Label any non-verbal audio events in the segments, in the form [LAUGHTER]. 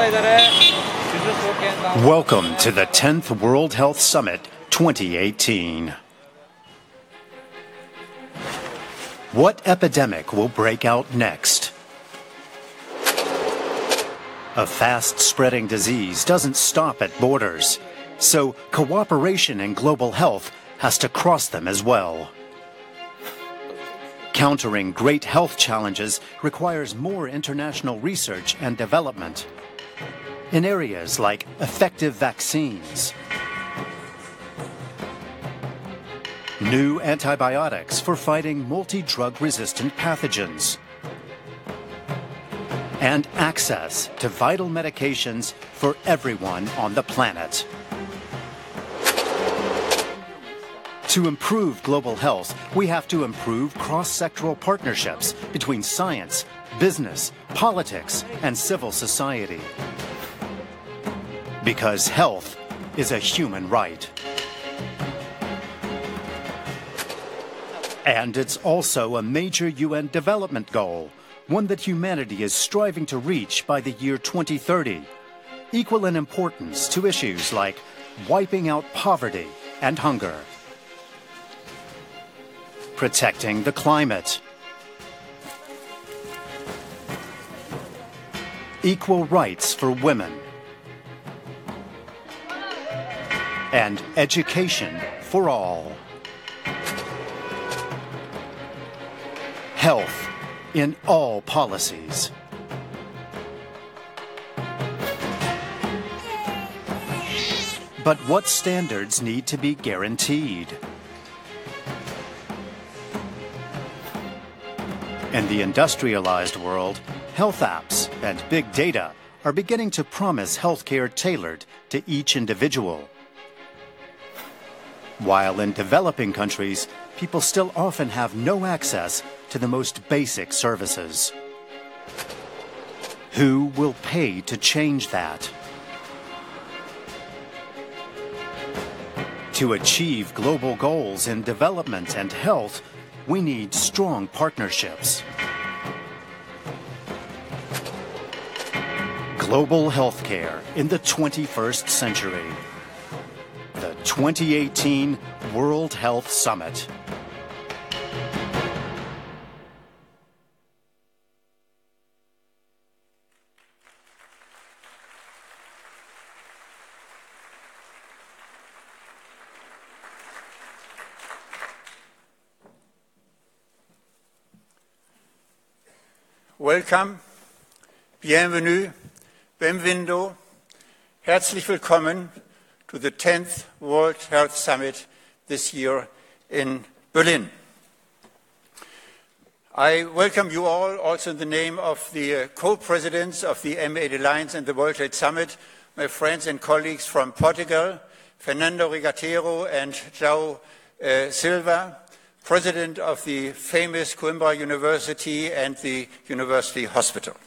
ಮಾಡ್ತಾ ಇದ್ದಾರೆ business okay ಅಂತ Welcome to the 10th World Health Summit 2018. What epidemic will break out next? A fast spreading disease doesn't stop at borders, so cooperation in global health has to cross them as well. Countering great health challenges requires more international research and development in areas like effective vaccines, new antibiotics for fighting multi drug resistant pathogens, and access to vital medications for everyone on the planet. To improve global health, we have to improve cross sectoral partnerships between science, business, politics, and civil society. Because health is a human right. And it's also a major UN development goal, one that humanity is striving to reach by the year 2030, equal in importance to issues like wiping out poverty and hunger, protecting the climate, equal rights for women, and education for all. Health in all policies. But what standards need to be guaranteed? In the industrialized world, health apps and big data are beginning to promise healthcare tailored to each individual. While in developing countries, people still often have no access to the most basic services. Who will pay to change that? To achieve global goals in development and health, we need strong partnerships. Global healthcare in the 21st century. The 2018 World Health Summit. Welcome, bienvenue, benvindo, herzlich willkommen to the 10th World Health Summit this year in Berlin. I welcome you all also in the name of the uh, co-presidents of the M8 Alliance and the World Trade Summit, my friends and colleagues from Portugal, Fernando Regateiro and João uh, Silva, president of the famous Coimbra University and the University Hospital.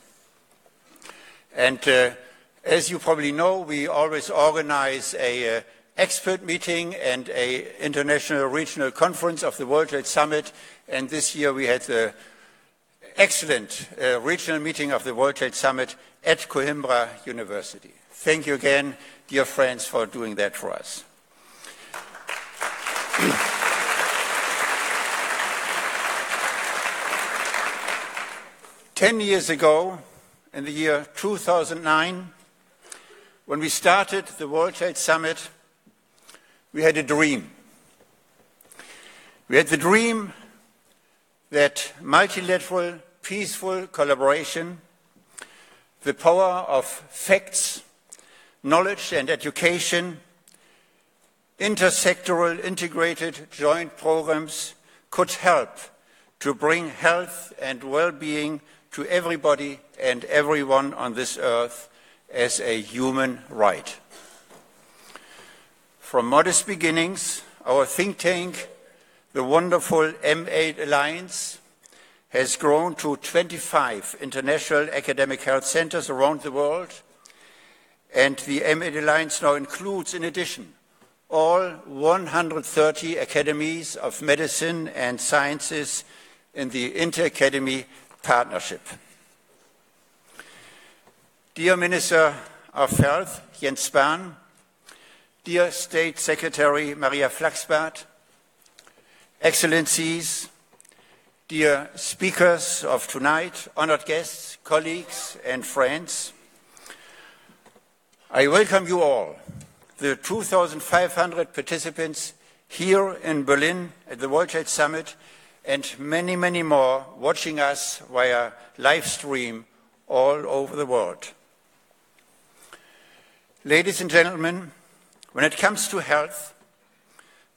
And uh, as you probably know, we always organize a uh, expert meeting and a international regional conference of the World Trade Summit. And this year we had the excellent uh, regional meeting of the World Trade Summit at Coimbra University. Thank you again, dear friends, for doing that for us. [CLEARS THROAT] Ten years ago, in the year 2009, when we started the World Trade Summit, we had a dream. We had the dream that multilateral, peaceful collaboration, the power of facts, knowledge, and education, intersectoral, integrated, joint programs could help to bring health and well being to everybody and everyone on this earth as a human right. From modest beginnings, our think tank, the wonderful M8 Alliance, has grown to 25 international academic health centers around the world. And the M8 Alliance now includes, in addition, all 130 academies of medicine and sciences in the Inter Academy Partnership. Dear Minister of Health, Jens Spahn, Dear State Secretary Maria Flachsbarth, Excellencies, dear speakers of tonight, honored guests, colleagues, and friends, I welcome you all, the 2,500 participants here in Berlin at the World Health Summit, and many, many more watching us via live stream all over the world. Ladies and gentlemen, when it comes to health,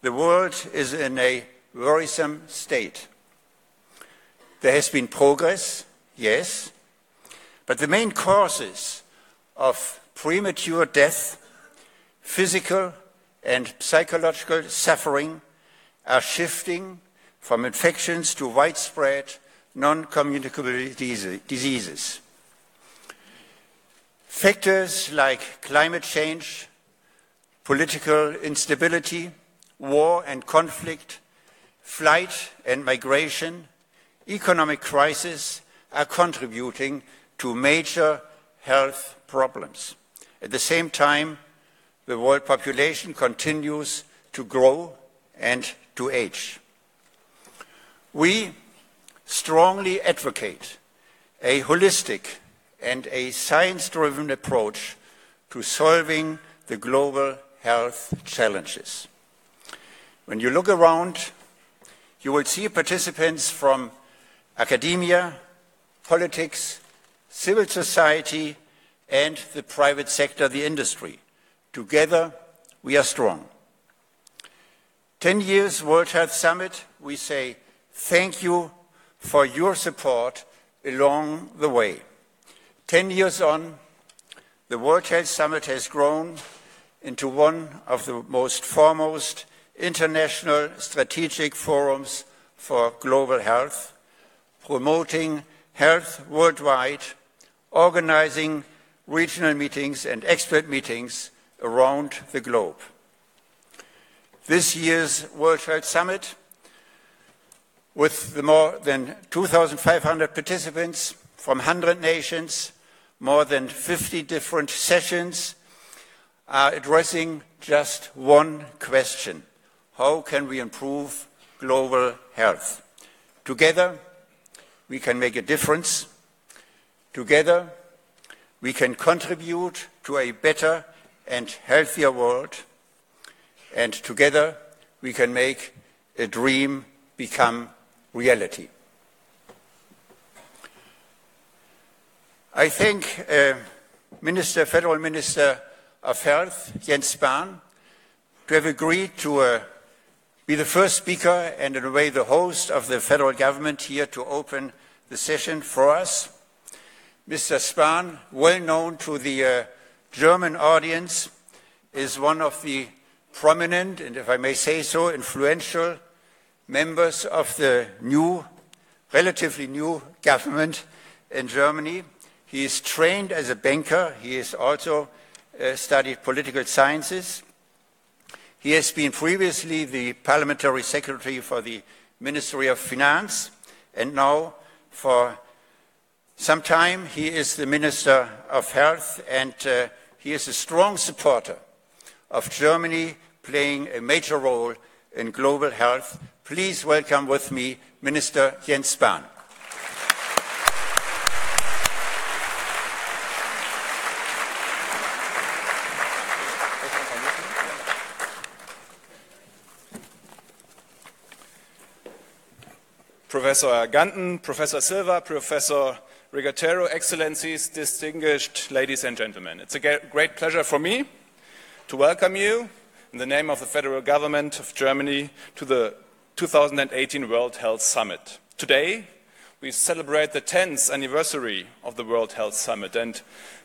the world is in a worrisome state. There has been progress, yes, but the main causes of premature death, physical and psychological suffering are shifting from infections to widespread non communicable diseases. Factors like climate change, political instability, war and conflict, flight and migration, economic crisis are contributing to major health problems. At the same time, the world population continues to grow and to age. We strongly advocate a holistic and a science driven approach to solving the global health challenges. When you look around, you will see participants from academia, politics, civil society, and the private sector, the industry. Together, we are strong. 10 years World Health Summit, we say thank you for your support along the way. 10 years on, the World Health Summit has grown into one of the most foremost international strategic forums for global health, promoting health worldwide, organizing regional meetings and expert meetings around the globe. This year's World Health Summit, with more than 2,500 participants from 100 nations, more than 50 different sessions, are addressing just one question. How can we improve global health? Together, we can make a difference. Together, we can contribute to a better and healthier world. And together, we can make a dream become reality. I thank uh, Minister, Federal Minister of Health, Jens Spahn, to have agreed to uh, be the first speaker and, in a way, the host of the federal government here to open the session for us. Mr. Spahn, well known to the uh, German audience, is one of the prominent and, if I may say so, influential members of the new, relatively new government in Germany. He is trained as a banker. He has also uh, studied political sciences. He has been previously the parliamentary secretary for the Ministry of Finance, and now for some time he is the Minister of Health, and uh, he is a strong supporter of Germany playing a major role in global health. Please welcome with me Minister Jens Spahn. Professor Ganten, Professor Silva, Professor Regateiro, Excellencies, distinguished ladies and gentlemen. It's a great pleasure for me to welcome you in the name of the federal government of Germany to the 2018 World Health Summit. Today, we celebrate the 10th anniversary of the World Health Summit. And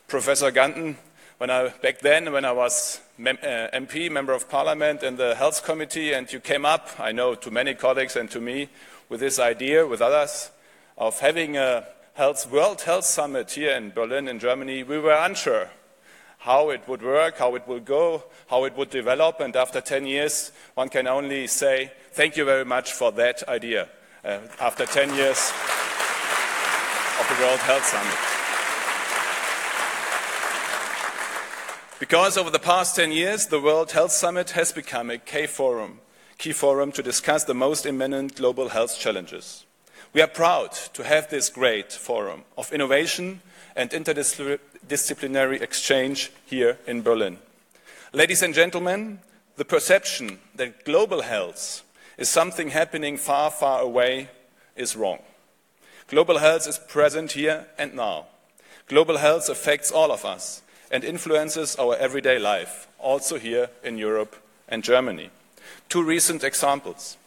Professor Ganten, when I, back then, when I was mem uh, MP, Member of Parliament in the Health Committee, and you came up, I know, to many colleagues and to me, with this idea, with others, of having a health, World Health Summit here in Berlin, in Germany, we were unsure how it would work, how it would go, how it would develop. And after 10 years, one can only say, thank you very much for that idea. Uh, after 10 years of the World Health Summit. Because over the past 10 years, the World Health Summit has become a key forum, key forum to discuss the most imminent global health challenges. We are proud to have this great forum of innovation and interdisciplinary exchange here in Berlin. Ladies and gentlemen, the perception that global health is something happening far, far away is wrong. Global health is present here and now. Global health affects all of us and influences our everyday life, also here in Europe and Germany. Two recent examples.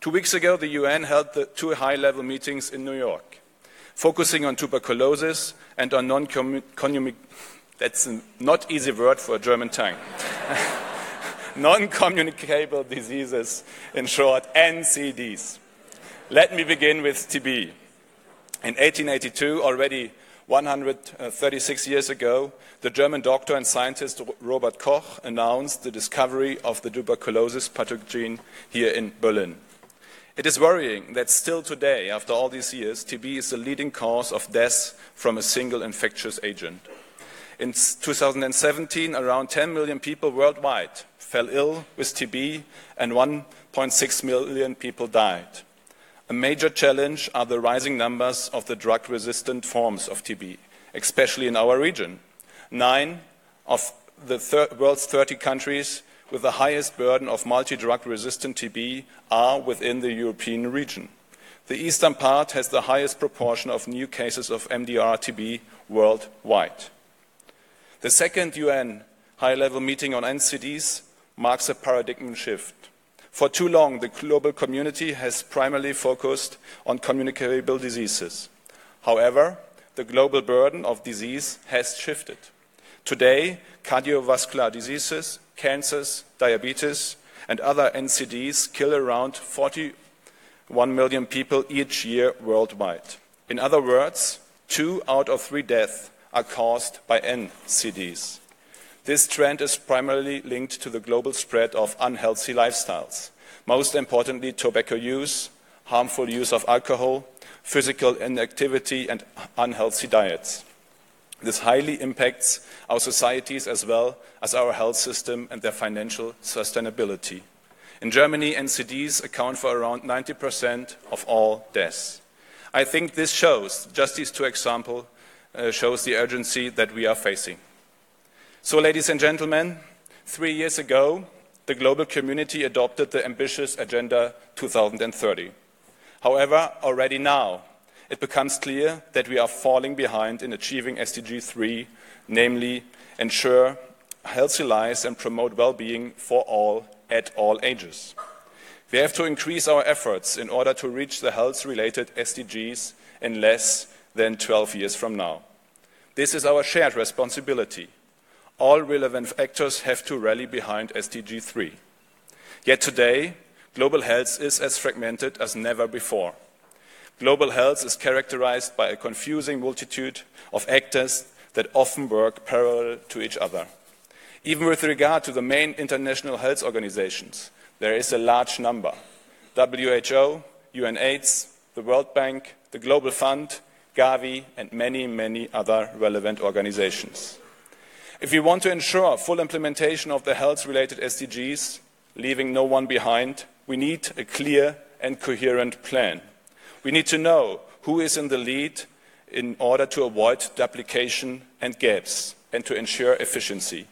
Two weeks ago, the UN held the two high level meetings in New York, focusing on tuberculosis and on non-communicable that's a not easy word for a German tongue. [LAUGHS] non communicable diseases, in short, NCDs. Let me begin with TB. In 1882, already 136 years ago, the German doctor and scientist Robert Koch announced the discovery of the tuberculosis pathogen here in Berlin. It is worrying that still today, after all these years, TB is the leading cause of death from a single infectious agent. In 2017, around 10 million people worldwide fell ill with TB and 1.6 million people died. A major challenge are the rising numbers of the drug resistant forms of TB, especially in our region. Nine of the thir world's 30 countries with the highest burden of multi drug resistant TB are within the European region. The eastern part has the highest proportion of new cases of MDR TB worldwide. The second UN high level meeting on NCDs marks a paradigm shift. For too long, the global community has primarily focused on communicable diseases. However, the global burden of disease has shifted. Today, cardiovascular diseases, cancers, diabetes, and other NCDs kill around 41 million people each year worldwide. In other words, two out of three deaths are caused by NCDs. This trend is primarily linked to the global spread of unhealthy lifestyles, most importantly, tobacco use, harmful use of alcohol, physical inactivity, and unhealthy diets. This highly impacts our societies as well as our health system and their financial sustainability. In Germany, NCDs account for around 90% of all deaths. I think this shows, just these two examples, uh, shows the urgency that we are facing. So, ladies and gentlemen, three years ago, the global community adopted the ambitious Agenda 2030. However, already now, it becomes clear that we are falling behind in achieving SDG 3, namely, ensure healthy lives and promote well being for all at all ages. We have to increase our efforts in order to reach the health related SDGs in less than 12 years from now. This is our shared responsibility all relevant actors have to rally behind SDG 3. Yet today, global health is as fragmented as never before. Global health is characterized by a confusing multitude of actors that often work parallel to each other. Even with regard to the main international health organizations, there is a large number WHO, UNAIDS, the World Bank, the Global Fund, Gavi, and many, many other relevant organizations. If we want to ensure full implementation of the health related SDGs, leaving no one behind, we need a clear and coherent plan. We need to know who is in the lead in order to avoid duplication and gaps and to ensure efficiency.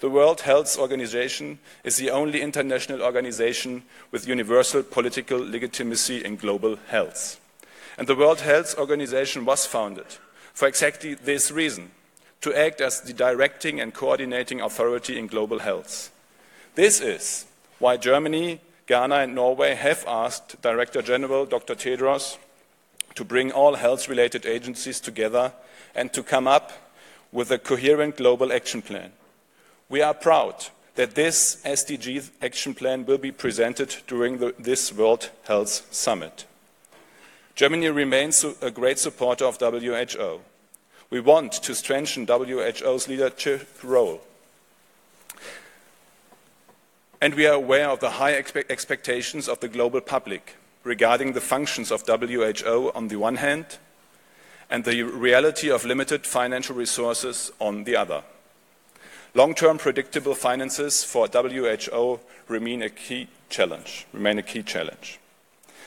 The World Health Organization is the only international organization with universal political legitimacy in global health. And the World Health Organization was founded for exactly this reason to act as the directing and coordinating authority in global health. This is why Germany, Ghana, and Norway have asked Director General Dr. Tedros to bring all health related agencies together and to come up with a coherent global action plan. We are proud that this SDG action plan will be presented during the, this World Health Summit. Germany remains a great supporter of WHO. We want to strengthen WHO's leadership role. And we are aware of the high expe expectations of the global public regarding the functions of WHO on the one hand and the reality of limited financial resources on the other. Long-term predictable finances for WHO remain a key challenge. Remain a key challenge.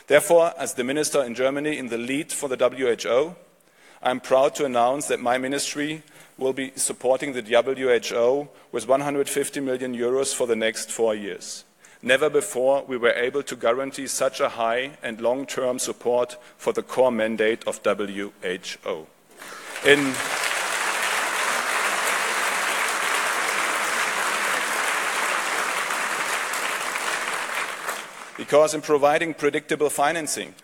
Therefore, as the minister in Germany in the lead for the WHO, I am proud to announce that my ministry will be supporting the WHO with 150 million euros for the next four years. Never before we were able to guarantee such a high and long-term support for the core mandate of WHO. In because in providing predictable financing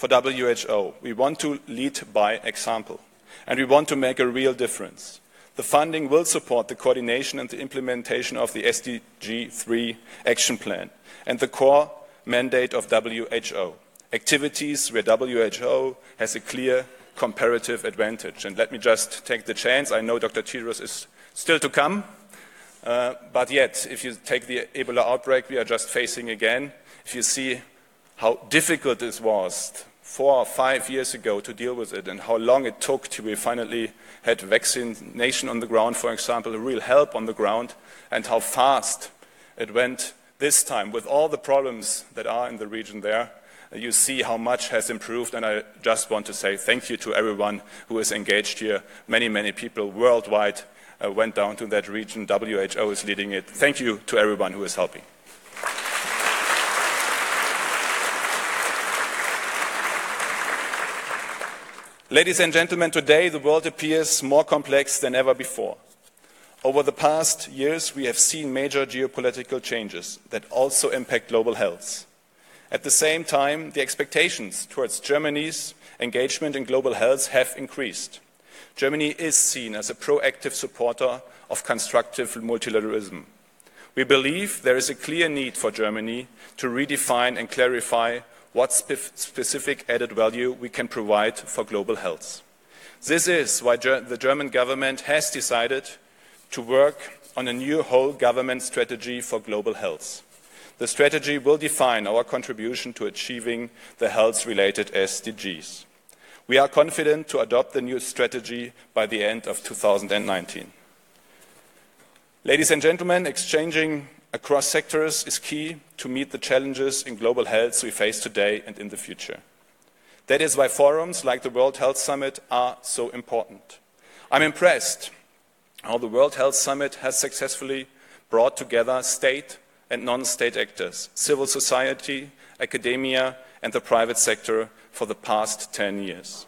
for WHO, we want to lead by example and we want to make a real difference. The funding will support the coordination and the implementation of the SDG 3 action plan and the core mandate of WHO, activities where WHO has a clear comparative advantage. And let me just take the chance, I know Dr. Tedros is still to come, uh, but yet, if you take the Ebola outbreak we are just facing again, if you see how difficult this was four or five years ago to deal with it and how long it took to we finally had vaccination on the ground, for example, real help on the ground, and how fast it went this time with all the problems that are in the region there. You see how much has improved, and I just want to say thank you to everyone who is engaged here. Many, many people worldwide uh, went down to that region. WHO is leading it. Thank you to everyone who is helping. Ladies and gentlemen, today the world appears more complex than ever before. Over the past years, we have seen major geopolitical changes that also impact global health. At the same time, the expectations towards Germany's engagement in global health have increased. Germany is seen as a proactive supporter of constructive multilateralism. We believe there is a clear need for Germany to redefine and clarify what spe specific added value we can provide for global health. This is why the German government has decided to work on a new whole government strategy for global health. The strategy will define our contribution to achieving the health-related SDGs. We are confident to adopt the new strategy by the end of 2019. Ladies and gentlemen, exchanging across sectors is key to meet the challenges in global health we face today and in the future. That is why forums like the World Health Summit are so important. I'm impressed how the World Health Summit has successfully brought together state and non-state actors, civil society, academia, and the private sector for the past 10 years.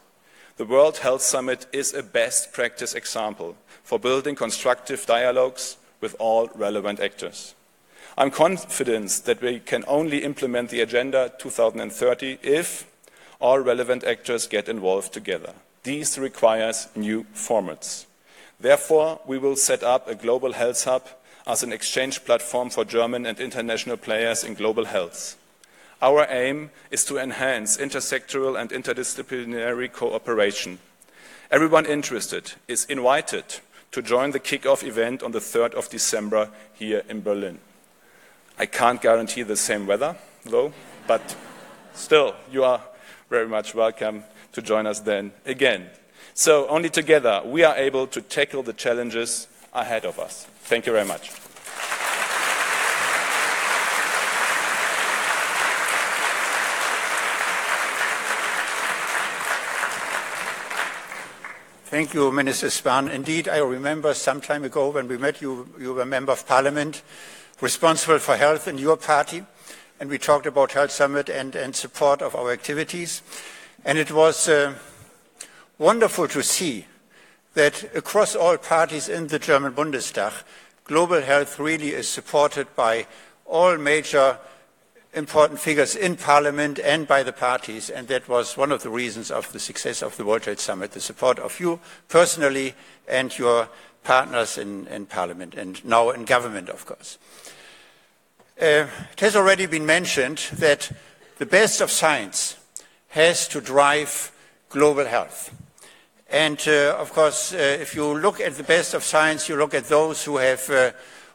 The World Health Summit is a best practice example for building constructive dialogues with all relevant actors. I'm confident that we can only implement the Agenda 2030 if all relevant actors get involved together. This requires new formats. Therefore, we will set up a global health hub as an exchange platform for German and international players in global health. Our aim is to enhance intersectoral and interdisciplinary cooperation. Everyone interested is invited to join the kick-off event on the 3rd of December here in Berlin. I can't guarantee the same weather, though, but still, you are very much welcome to join us then again. So, only together we are able to tackle the challenges ahead of us. Thank you very much. Thank you, Minister Spahn. Indeed, I remember some time ago when we met you, you were a member of parliament responsible for health in your party, and we talked about Health Summit and, and support of our activities. And it was uh, wonderful to see that across all parties in the German Bundestag, global health really is supported by all major important figures in parliament and by the parties, and that was one of the reasons of the success of the World Trade Summit, the support of you personally and your partners in, in parliament and now in government, of course. Uh, it has already been mentioned that the best of science has to drive global health. And uh, of course, uh, if you look at the best of science, you look at those who have uh,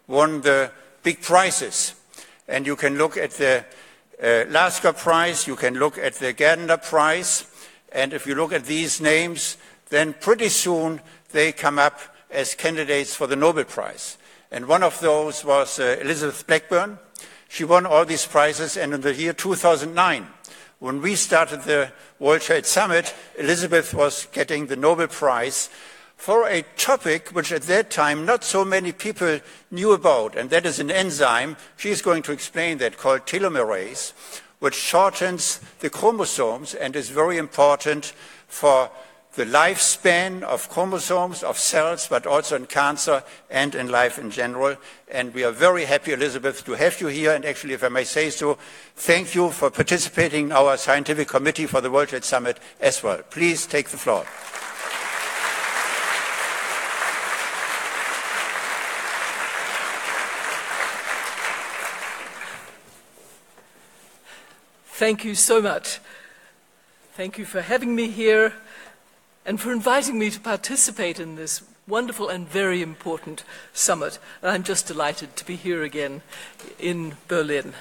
won the big prizes. And you can look at the uh, Lasker Prize, you can look at the Gairdner Prize. And if you look at these names, then pretty soon they come up as candidates for the Nobel Prize. And one of those was uh, Elizabeth Blackburn. She won all these prizes, and in the year 2009, when we started the World Trade Summit, Elizabeth was getting the Nobel Prize for a topic which at that time not so many people knew about, and that is an enzyme. She's going to explain that called telomerase, which shortens the chromosomes and is very important for the lifespan of chromosomes, of cells, but also in cancer and in life in general. And we are very happy, Elizabeth, to have you here. And actually, if I may say so, thank you for participating in our scientific committee for the World Trade Summit as well. Please take the floor. Thank you so much. Thank you for having me here and for inviting me to participate in this wonderful and very important summit. And I'm just delighted to be here again in Berlin.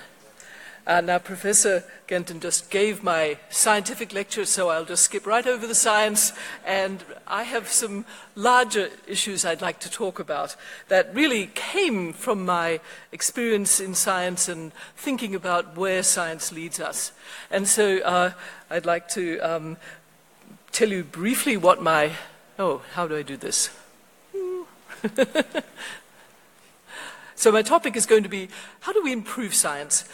Uh, now, Professor Ganten just gave my scientific lecture, so I'll just skip right over the science. And I have some larger issues I'd like to talk about that really came from my experience in science and thinking about where science leads us. And so uh, I'd like to um, tell you briefly what my. Oh, how do I do this? [LAUGHS] so, my topic is going to be how do we improve science?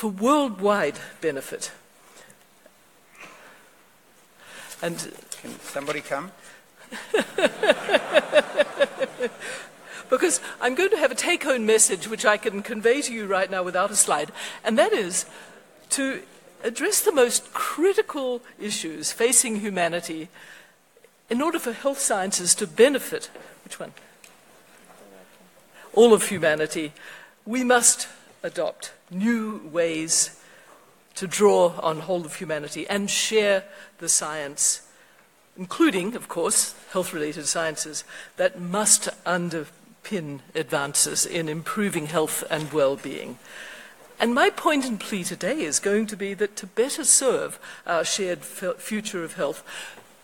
for worldwide benefit. And can somebody come? [LAUGHS] because I'm going to have a take home message which I can convey to you right now without a slide, and that is to address the most critical issues facing humanity in order for health sciences to benefit. Which one? All of humanity. We must adopt new ways to draw on whole of humanity and share the science, including, of course, health related sciences, that must underpin advances in improving health and well being. And my point and plea today is going to be that to better serve our shared future of health,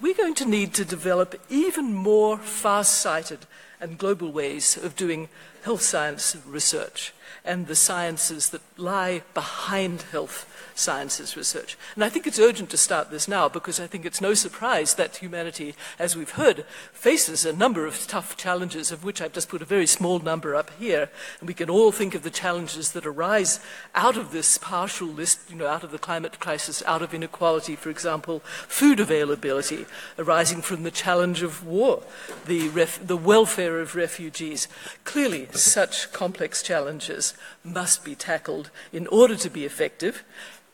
we're going to need to develop even more fast sighted and global ways of doing health science research and the sciences that lie behind health sciences research. And I think it's urgent to start this now because I think it's no surprise that humanity, as we've heard, faces a number of tough challenges, of which I've just put a very small number up here. And we can all think of the challenges that arise out of this partial list, you know, out of the climate crisis, out of inequality, for example, food availability, arising from the challenge of war, the, the welfare of refugees. Clearly, such complex challenges must be tackled in order to be effective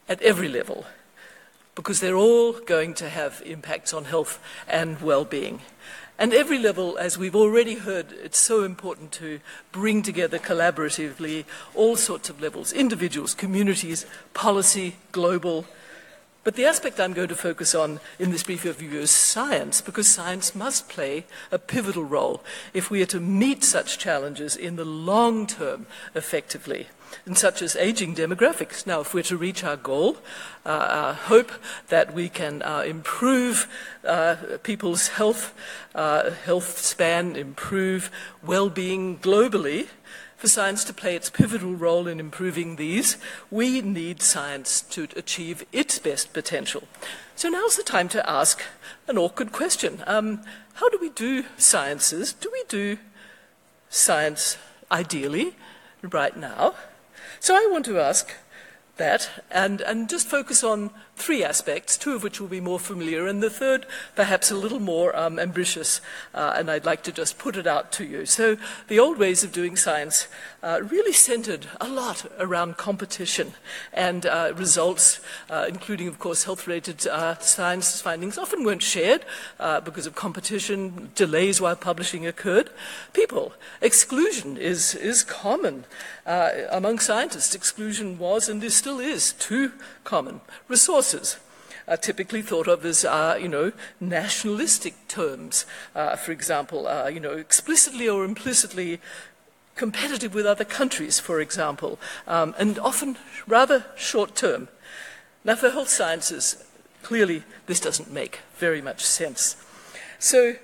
at every level because they're all going to have impacts on health and well-being. And every level, as we've already heard, it's so important to bring together collaboratively all sorts of levels individuals, communities, policy, global. But the aspect I'm going to focus on in this brief overview is science, because science must play a pivotal role if we are to meet such challenges in the long term effectively and such as aging demographics. Now, if we're to reach our goal, uh, our hope that we can uh, improve uh, people's health, uh, health span, improve well-being globally, for science to play its pivotal role in improving these, we need science to achieve its best potential. So now's the time to ask an awkward question. Um, how do we do sciences? Do we do science ideally right now? So I want to ask that and, and just focus on three aspects, two of which will be more familiar, and the third perhaps a little more um, ambitious, uh, and I'd like to just put it out to you. So, the old ways of doing science uh, really centered a lot around competition and uh, results, uh, including, of course, health related uh, science findings, often weren't shared uh, because of competition, delays while publishing occurred. People, exclusion is, is common. among scientists, exclusion was and is still is too common. Resources are typically thought of as, uh, you know, nationalistic terms. Uh, for example, uh, you know, explicitly or implicitly competitive with other countries, for example, um, and often rather short term. Now, for health sciences, clearly this doesn't make very much sense. So,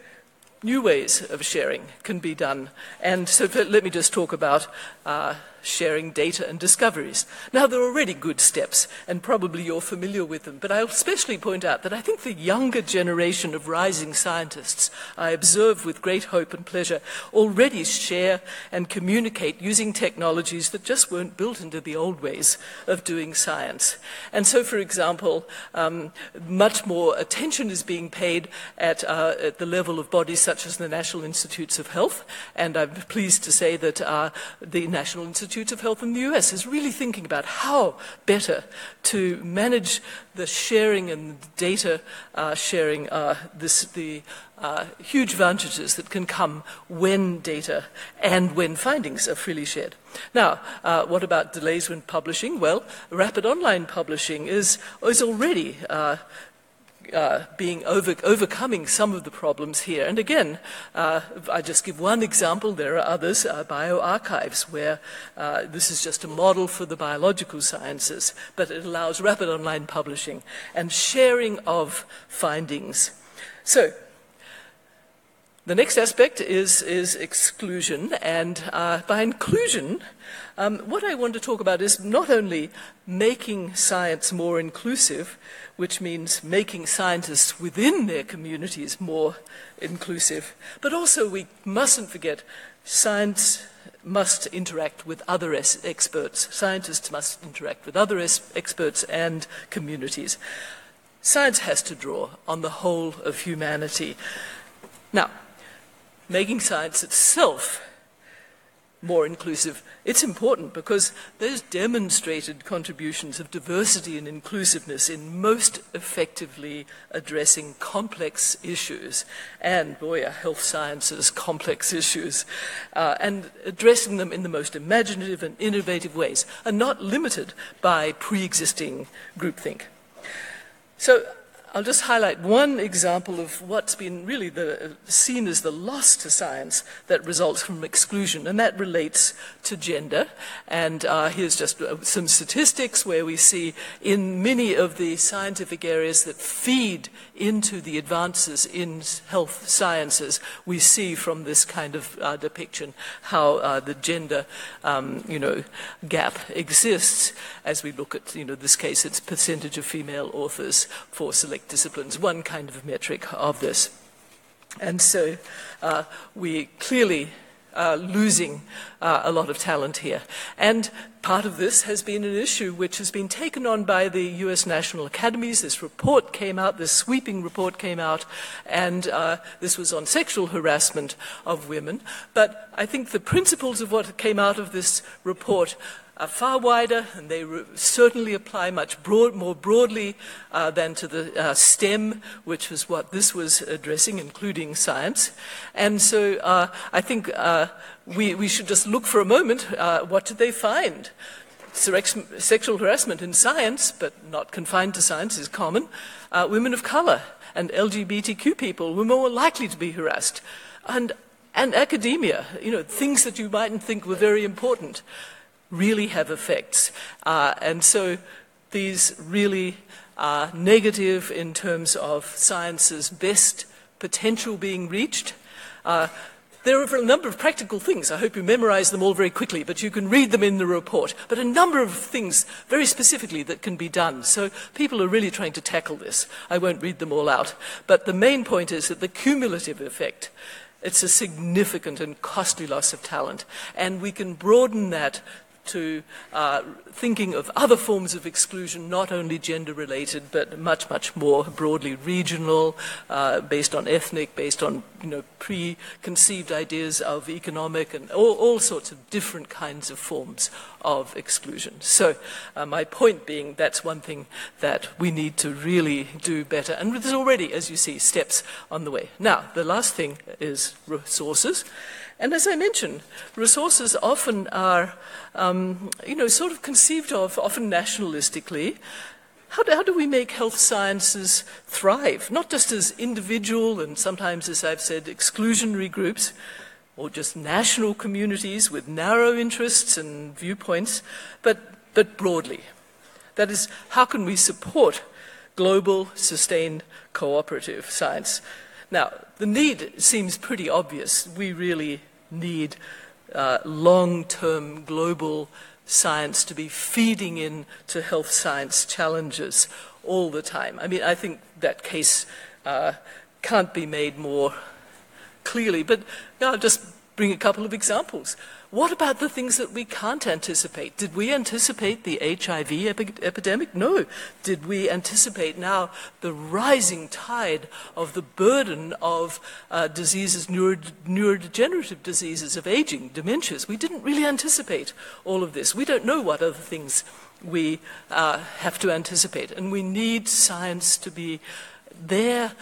new ways of sharing can be done. And so let me just talk about uh, sharing data and discoveries. Now, there are already good steps, and probably you're familiar with them, but I'll especially point out that I think the younger generation of rising scientists, I observe with great hope and pleasure, already share and communicate using technologies that just weren't built into the old ways of doing science. And so, for example, um, much more attention is being paid at, uh, at, the level of bodies such as the National Institutes of Health, and I'm pleased to say that uh, the National Institute Of Health in the US is really thinking about how better to manage the sharing and data uh, sharing, uh, this, the uh, huge advantages that can come when data and when findings are freely shared. Now, uh, what about delays when publishing? Well, rapid online publishing is, is already uh, uh, being over, overcoming some of the problems here. And again, uh, I just give one example. There are others, uh, bioRxives, where uh, this is just a model for the biological sciences, but it allows rapid online publishing and sharing of findings. So, the next aspect is, is exclusion, and uh, by inclusion, um, what I want to talk about is not only making science more inclusive, which means making scientists within their communities more inclusive. But also, we mustn't forget science must interact with other experts. Scientists must interact with other experts and communities. Science has to draw on the whole of humanity. Now, making science itself more inclusive. It's important because those demonstrated contributions of diversity and inclusiveness in most effectively addressing complex issues, and boy, are health sciences complex issues, uh, and addressing them in the most imaginative and innovative ways, are not limited by pre existing groupthink. So I'll just highlight one example of what's been really the, seen as the loss to science that results from exclusion, and that relates to gender. And uh, here's just uh, some statistics where we see in many of the scientific areas that feed into the advances in health sciences, we see from this kind of uh, depiction how uh, the gender, um, you know, gap exists as we look at, you know, this case, it's percentage of female authors for select disciplines, one kind of metric of this. And so uh, we clearly are losing uh, a lot of talent here. And part of this has been an issue which has been taken on by the US National Academies. This report came out, this sweeping report came out, and uh, this was on sexual harassment of women. But I think the principles of what came out of this report are far wider, and they re- certainly apply much broad, more broadly uh, than to the uh, STEM, which is what this was addressing, including science. And so uh, I think uh, we, we should just look for a moment uh, what did they find? Sexual harassment in science, but not confined to science, is common. Uh, women of color and LGBTQ people were more likely to be harassed. And, and academia, you know, things that you mightn't think were very important really have effects. Uh, and so these really are negative in terms of science's best potential being reached. Uh, there are a number of practical things. I hope you memorize them all very quickly, but you can read them in the report. But a number of things, very specifically, that can be done. So people are really trying to tackle this. I won't read them all out. But the main point is that the cumulative effect it's a significant and costly loss of talent. And we can broaden that to uh, thinking of other forms of exclusion, not only gender related, but much, much more broadly regional, uh, based on ethnic, based on you know, preconceived ideas of economic, and all, all sorts of different kinds of forms of exclusion. So, uh, my point being that's one thing that we need to really do better. And there's already, as you see, steps on the way. Now, the last thing is resources. And as I mentioned, resources often are, um, you know, sort of conceived of, often nationalistically. How do, how do, we make health sciences thrive, not just as individual and sometimes, as I've said, exclusionary groups, or just national communities with narrow interests and viewpoints, but, but broadly? That is, how can we support global, sustained, cooperative science? Now, the need seems pretty obvious. We really need uh, long term global science to be feeding in to health science challenges all the time. I mean, I think that case uh, can't be made more clearly, but I'll just bring a couple of examples. What about the things that we can't anticipate? Did we anticipate the HIV epi- epidemic? No. Did we anticipate now the rising tide of the burden of uh, diseases, neuro- neurodegenerative diseases, of aging, dementias? We didn't really anticipate all of this. We don't know what other things we uh, have to anticipate. And we need science to be there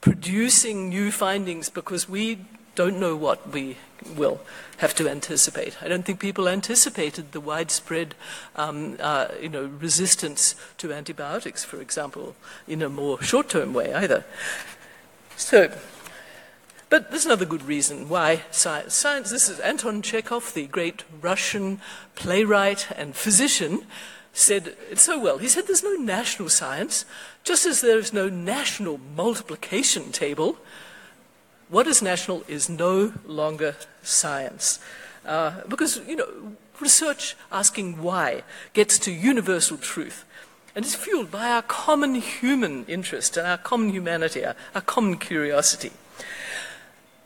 producing new findings because we don't know what we will have to anticipate. I don't think people anticipated the widespread, um, uh, you know, resistance to antibiotics, for example, in a more short-term way either. So, but there's another good reason why science. science this is Anton Chekhov, the great Russian playwright and physician, said it so well. He said there's no national science, just as there is no national multiplication table. What is national is no longer science. Uh, because, you know, research asking why gets to universal truth and is fueled by our common human interest and our common humanity, our, our common curiosity.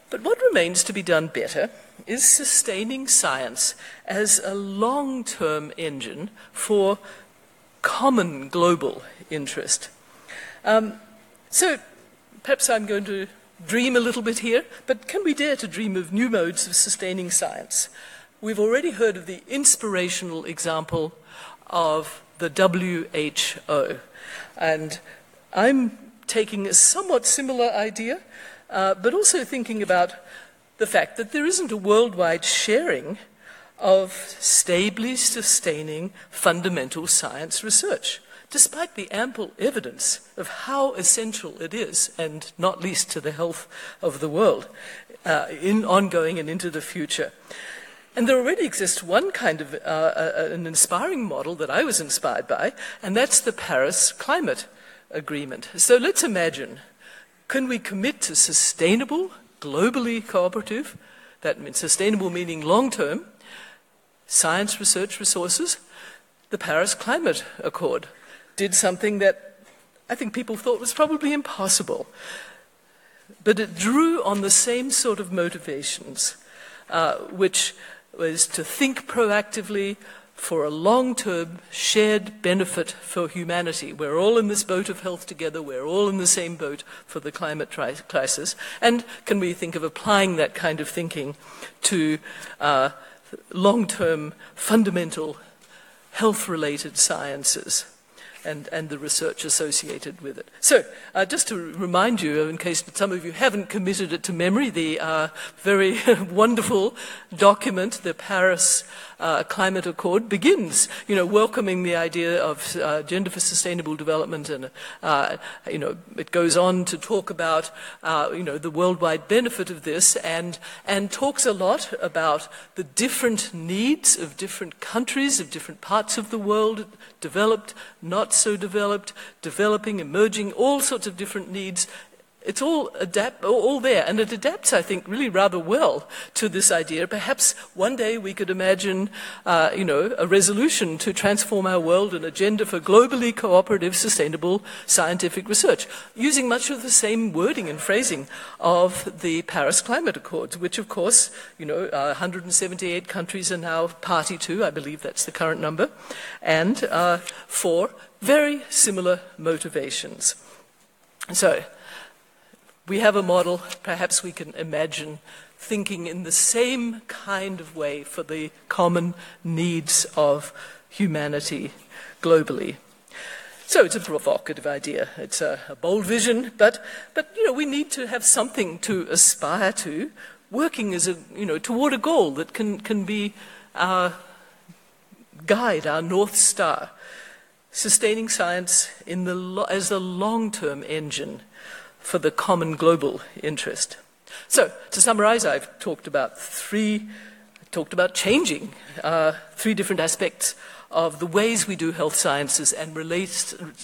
But what remains to be done better is sustaining science as a long term engine for common global interest. Um, so perhaps I'm going to dream a little bit here, but can we dare to dream of new modes of sustaining science? We've already heard of the inspirational example of the WHO, and I'm taking a somewhat similar idea uh, but also thinking about the fact that there isn't a worldwide sharing of stably sustaining fundamental science research, despite the ample evidence of how essential it is, and not least to the health of the world, uh, in ongoing and into the future. And there already exists one kind of uh, uh, an inspiring model that I was inspired by, and that's the Paris Climate Agreement. So let's imagine can we commit to sustainable, globally cooperative, that means sustainable meaning long term, science research resources? The Paris Climate Accord did something that I think people thought was probably impossible. But it drew on the same sort of motivations, uh, which was to think proactively, for a long term shared benefit for humanity. We're all in this boat of health together, we're all in the same boat for the climate tri- crisis. And can we think of applying that kind of thinking to uh, long term fundamental health related sciences? And, and the research associated with it. So, uh, just to remind you, in case some of you haven't committed it to memory, the uh, very [LAUGHS] wonderful document, the Paris uh, Climate Accord, begins, you know, welcoming the idea of uh, gender for sustainable development, and uh, you know, it goes on to talk about, uh, you know, the worldwide benefit of this, and and talks a lot about the different needs of different countries, of different parts of the world, developed, not so developed, developing, emerging, all sorts of different needs. It's all adapt, all there, and it adapts, I think, really rather well to this idea. Perhaps one day we could imagine, uh, you know, a resolution to transform our world, an agenda for globally cooperative, sustainable scientific research, using much of the same wording and phrasing of the Paris Climate Accords, which, of course, you know, uh, 178 countries are now party to. I believe that's the current number, and uh, for very similar motivations. So we have a model, perhaps we can imagine thinking in the same kind of way for the common needs of humanity globally. So it's a provocative idea. It's a, a, bold vision, but, but you know, we need to have something to aspire to, working as a, you know, toward a goal that can, can be our guide, our North Star, sustaining science in the, as a long term engine for the common global interest. So, to summarize, I've talked about three, talked about changing uh, three different aspects of the ways we do health sciences and relate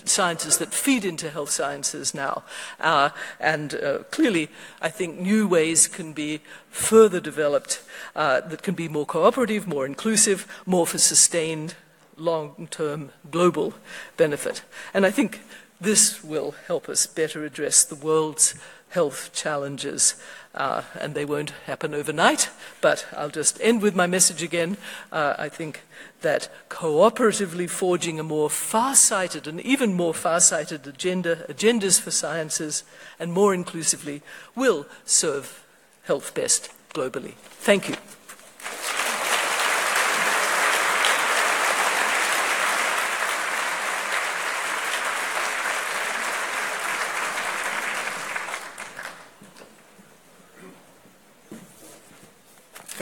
sciences that feed into health sciences now. Uh, and uh, clearly, I think new ways can be further developed uh, that can be more cooperative, more inclusive, more for sustained long term global benefit. And I think this will help us better address the world's health challenges. Uh, and they won't happen overnight, but I'll just end with my message again. Uh, I think that cooperatively forging a more far-sighted and even more far-sighted agenda, agendas for sciences, and more inclusively, will serve health best globally. Thank you.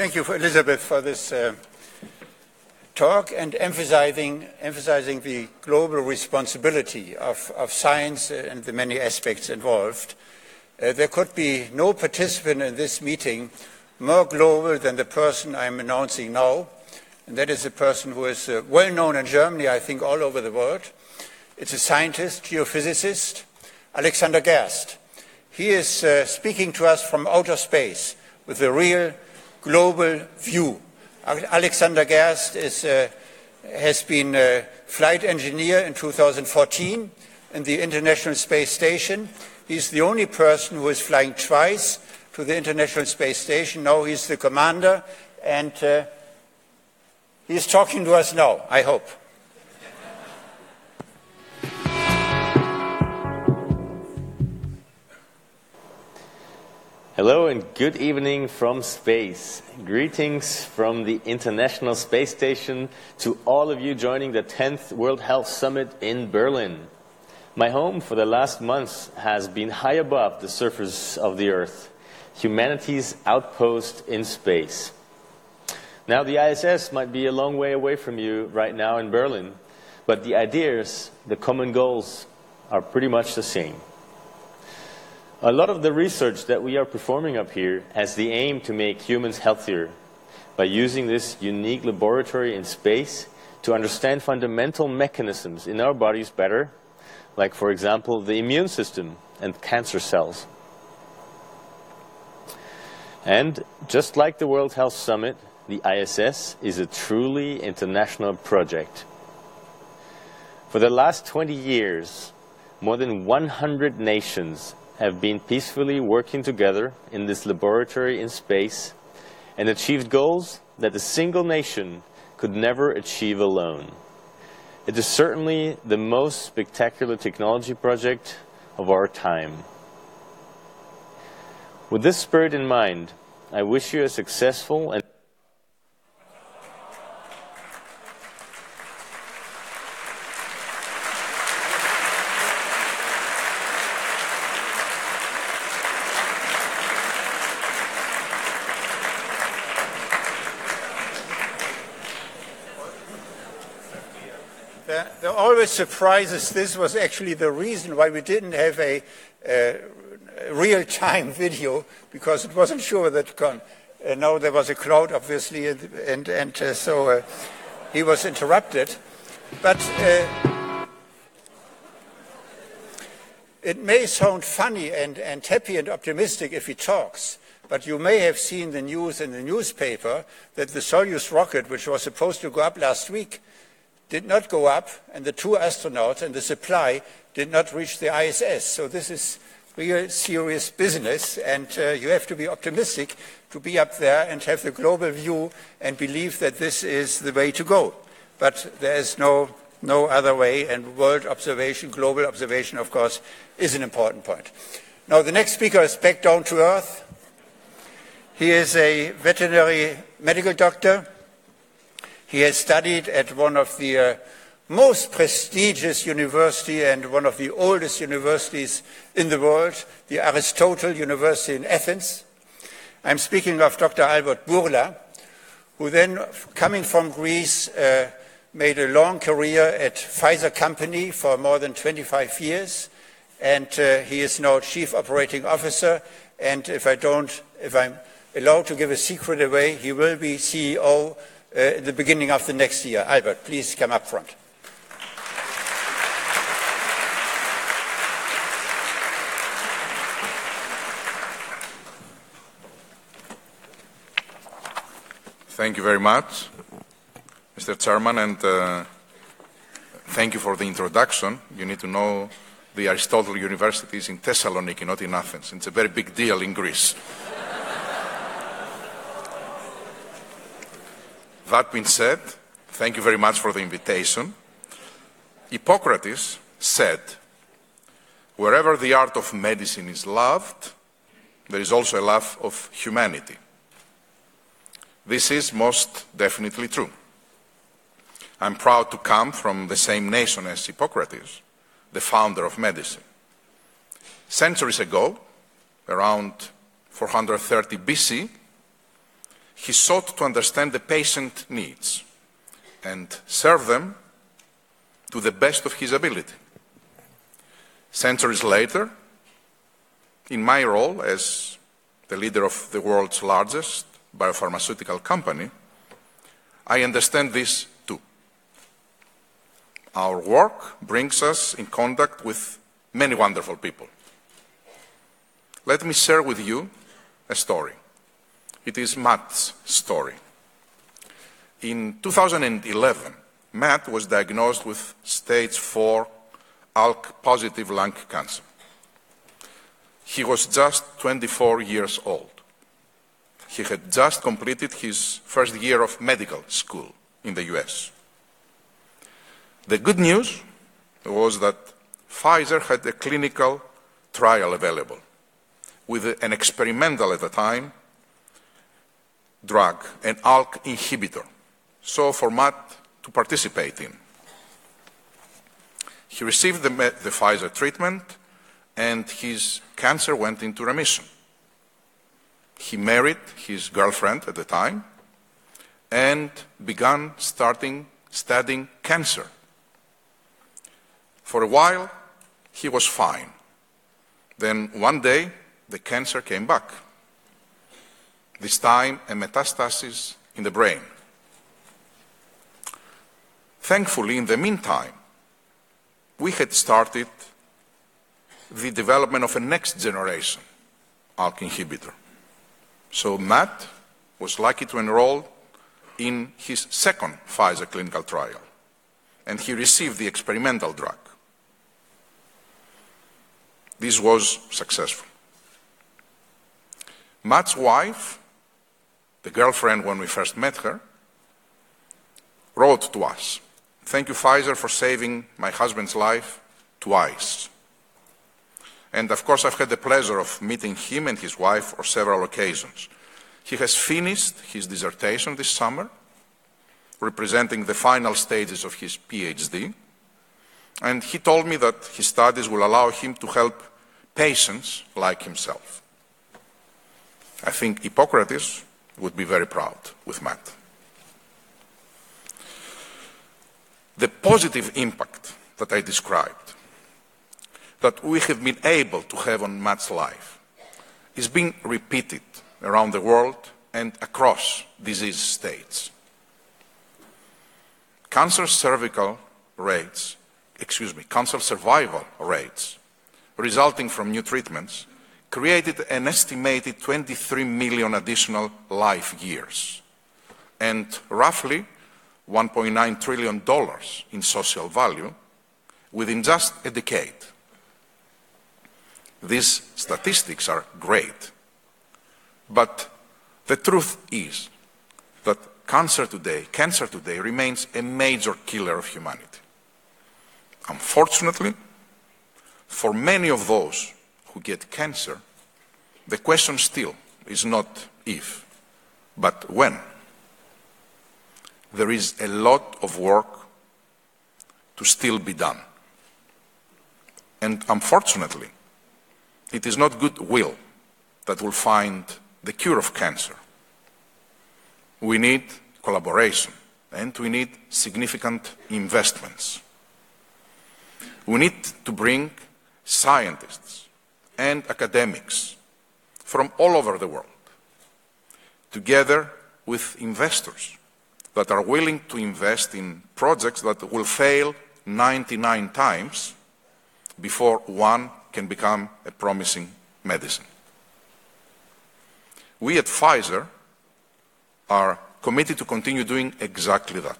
Thank you, for Elizabeth, for this uh, talk and emphasizing, emphasizing the global responsibility of, of science and the many aspects involved. Uh, there could be no participant in this meeting more global than the person I'm announcing now, and that is a person who is uh, well known in Germany, I think all over the world. It's a scientist, geophysicist, Alexander Gerst. He is uh, speaking to us from outer space with a real global view. Alexander Gerst is, uh, has been a flight engineer in 2014 in the International Space Station. He's the only person who is flying twice to the International Space Station. Now he's the commander, and uh, he's talking to us now, I hope. Hello and good evening from space. Greetings from the International Space Station to all of you joining the 10th World Health Summit in Berlin. My home for the last months has been high above the surface of the Earth, humanity's outpost in space. Now, the ISS might be a long way away from you right now in Berlin, but the ideas, the common goals, are pretty much the same. A lot of the research that we are performing up here has the aim to make humans healthier by using this unique laboratory in space to understand fundamental mechanisms in our bodies better, like, for example, the immune system and cancer cells. And just like the World Health Summit, the ISS is a truly international project. For the last 20 years, more than 100 nations have been peacefully working together in this laboratory in space and achieved goals that a single nation could never achieve alone. It is certainly the most spectacular technology project of our time. With this spirit in mind, I wish you a successful and always surprises this was actually the reason why we didn't have a, a real-time [LAUGHS] video because it wasn't sure that con. Uh, now there was a cloud, obviously, and, and, and uh, so uh, he was interrupted. But uh, it may sound funny and, and happy and optimistic if he talks, but you may have seen the news in the newspaper that the Soyuz rocket, which was supposed to go up last week, did not go up, and the two astronauts and the supply did not reach the ISS. So this is real serious business, and uh, you have to be optimistic to be up there and have the global view and believe that this is the way to go. But there is no, no other way, and world observation, global observation, of course, is an important point. Now, the next speaker is back down to earth. He is a veterinary medical doctor he has studied at one of the uh, most prestigious university and one of the oldest universities in the world, the Aristotle University in Athens. I'm speaking of Dr. Albert Bourla, who then, coming from Greece, uh, made a long career at Pfizer Company for more than 25 years, and uh, he is now Chief Operating Officer. And if I don't, if I'm allowed to give a secret away, he will be CEO at the beginning of the next year. Albert, please come up front. Thank you very much, Mr. Chairman, and uh, thank you for the introduction. You need to know the Aristotle University is in Thessaloniki, not in Athens. It's a very big deal in Greece. That being said, thank you very much for the invitation. Hippocrates said, wherever the art of medicine is loved, there is also a love of humanity. This is most definitely true. I'm proud to come from the same nation as Hippocrates, the founder of medicine. Centuries ago, around 430 BC, he sought to understand the patient needs and serve them to the best of his ability. Centuries later, in my role as the leader of the world's largest biopharmaceutical company, I understand this too. Our work brings us in contact with many wonderful people. Let me share with you a story. It is Matt's story. In 2011, Matt was diagnosed with stage 4 ALK positive lung cancer. He was just 24 years old. He had just completed his first year of medical school in the US. The good news was that Pfizer had a clinical trial available with an experimental at the time drug, an ALK inhibitor, so for Matt to participate in. He received the, the Pfizer treatment and his cancer went into remission. He married his girlfriend at the time and began starting studying cancer. For a while, he was fine. Then one day, the cancer came back. This time, a metastasis in the brain. Thankfully, in the meantime, we had started the development of a next generation ALK inhibitor. So Matt was lucky to enroll in his second Pfizer clinical trial, and he received the experimental drug. This was successful. Matt's wife, the girlfriend when we first met her, wrote to us, Thank you, Pfizer, for saving my husband's life twice. And of course, I've had the pleasure of meeting him and his wife on several occasions. He has finished his dissertation this summer, representing the final stages of his PhD. And he told me that his studies will allow him to help patients like himself. I think Hippocrates would be very proud with Matt. The positive impact that I described that we have been able to have on Matt's life is being repeated around the world and across disease states. Cancer cervical rates, excuse me, cancer survival rates resulting from new treatments created an estimated 23 million additional life years and roughly $1.9 trillion in social value within just a decade. These statistics are great. But the truth is that cancer today, cancer today remains a major killer of humanity. Unfortunately, for many of those who get cancer, the question still is not if, but when. There is a lot of work to still be done. And unfortunately, it is not goodwill that will find the cure of cancer. We need collaboration and we need significant investments. We need to bring scientists and academics from all over the world together with investors that are willing to invest in projects that will fail 99 times before one can become a promising medicine. We at Pfizer are committed to continue doing exactly that.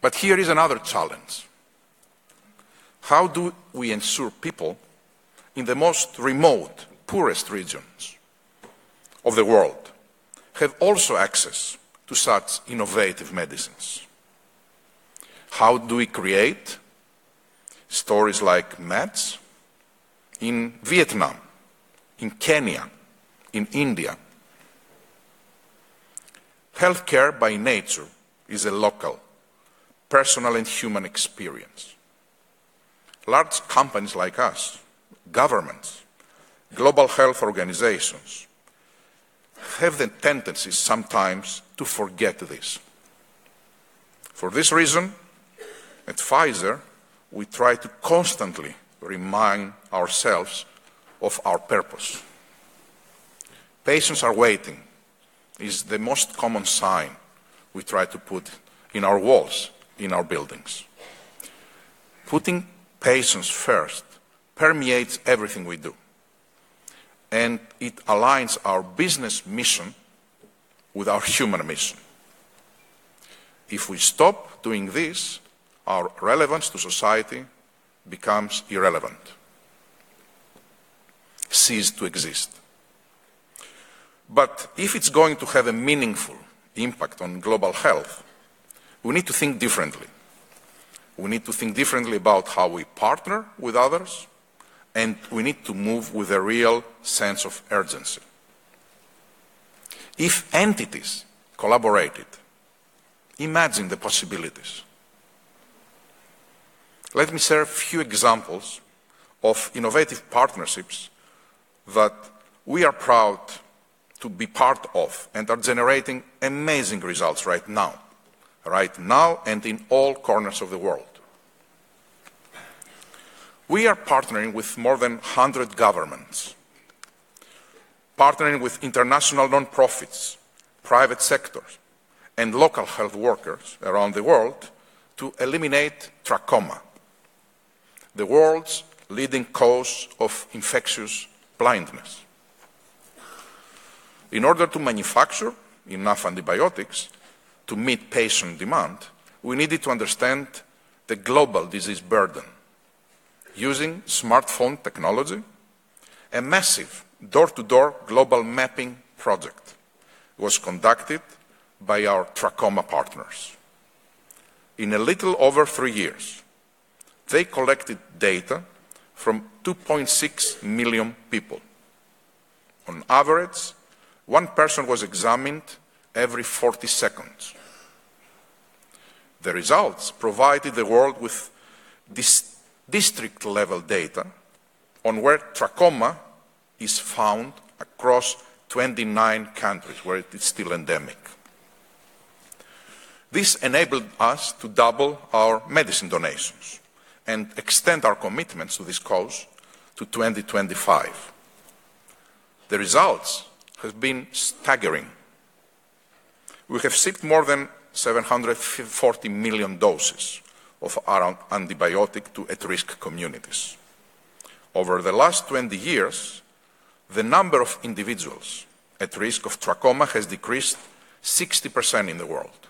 But here is another challenge. How do we ensure people in the most remote, poorest regions of the world have also access to such innovative medicines? How do we create stories like Matt's in Vietnam, in Kenya, in India? Healthcare by nature is a local, personal and human experience. Large companies like us, governments, global health organizations, have the tendency sometimes to forget this. For this reason, at Pfizer, we try to constantly remind ourselves of our purpose. Patients are waiting is the most common sign we try to put in our walls, in our buildings. Putting patients first permeates everything we do, and it aligns our business mission with our human mission. If we stop doing this, our relevance to society becomes irrelevant, cease to exist. But if it's going to have a meaningful impact on global health, we need to think differently. We need to think differently about how we partner with others, and we need to move with a real sense of urgency. If entities collaborated, imagine the possibilities. Let me share a few examples of innovative partnerships that we are proud to be part of and are generating amazing results right now, right now and in all corners of the world. We are partnering with more than 100 governments, partnering with international nonprofits, private sectors, and local health workers around the world to eliminate trachoma, the world's leading cause of infectious blindness. In order to manufacture enough antibiotics to meet patient demand, we needed to understand the global disease burden. Using smartphone technology, a massive door-to-door global mapping project was conducted by our trachoma partners. In a little over three years, they collected data from 2.6 million people. On average, one person was examined every 40 seconds. The results provided the world with dis- district level data on where trachoma is found across 29 countries where it is still endemic. This enabled us to double our medicine donations and extend our commitments to this cause to 2025. The results have been staggering. We have shipped more than 740 million doses of antibiotic to at-risk communities. Over the last 20 years, the number of individuals at risk of trachoma has decreased 60% in the world.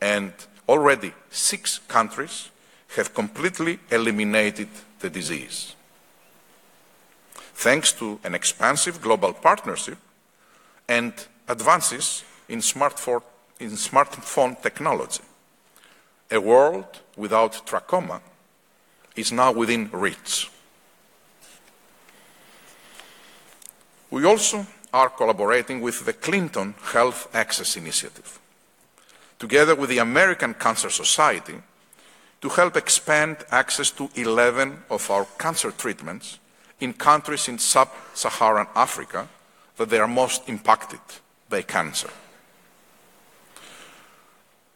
And already six countries have completely eliminated the disease thanks to an expansive global partnership and advances in smartphone, in smartphone technology. A world without trachoma is now within reach. We also are collaborating with the Clinton Health Access Initiative, together with the American Cancer Society, to help expand access to 11 of our cancer treatments in countries in sub-Saharan Africa that they are most impacted by cancer.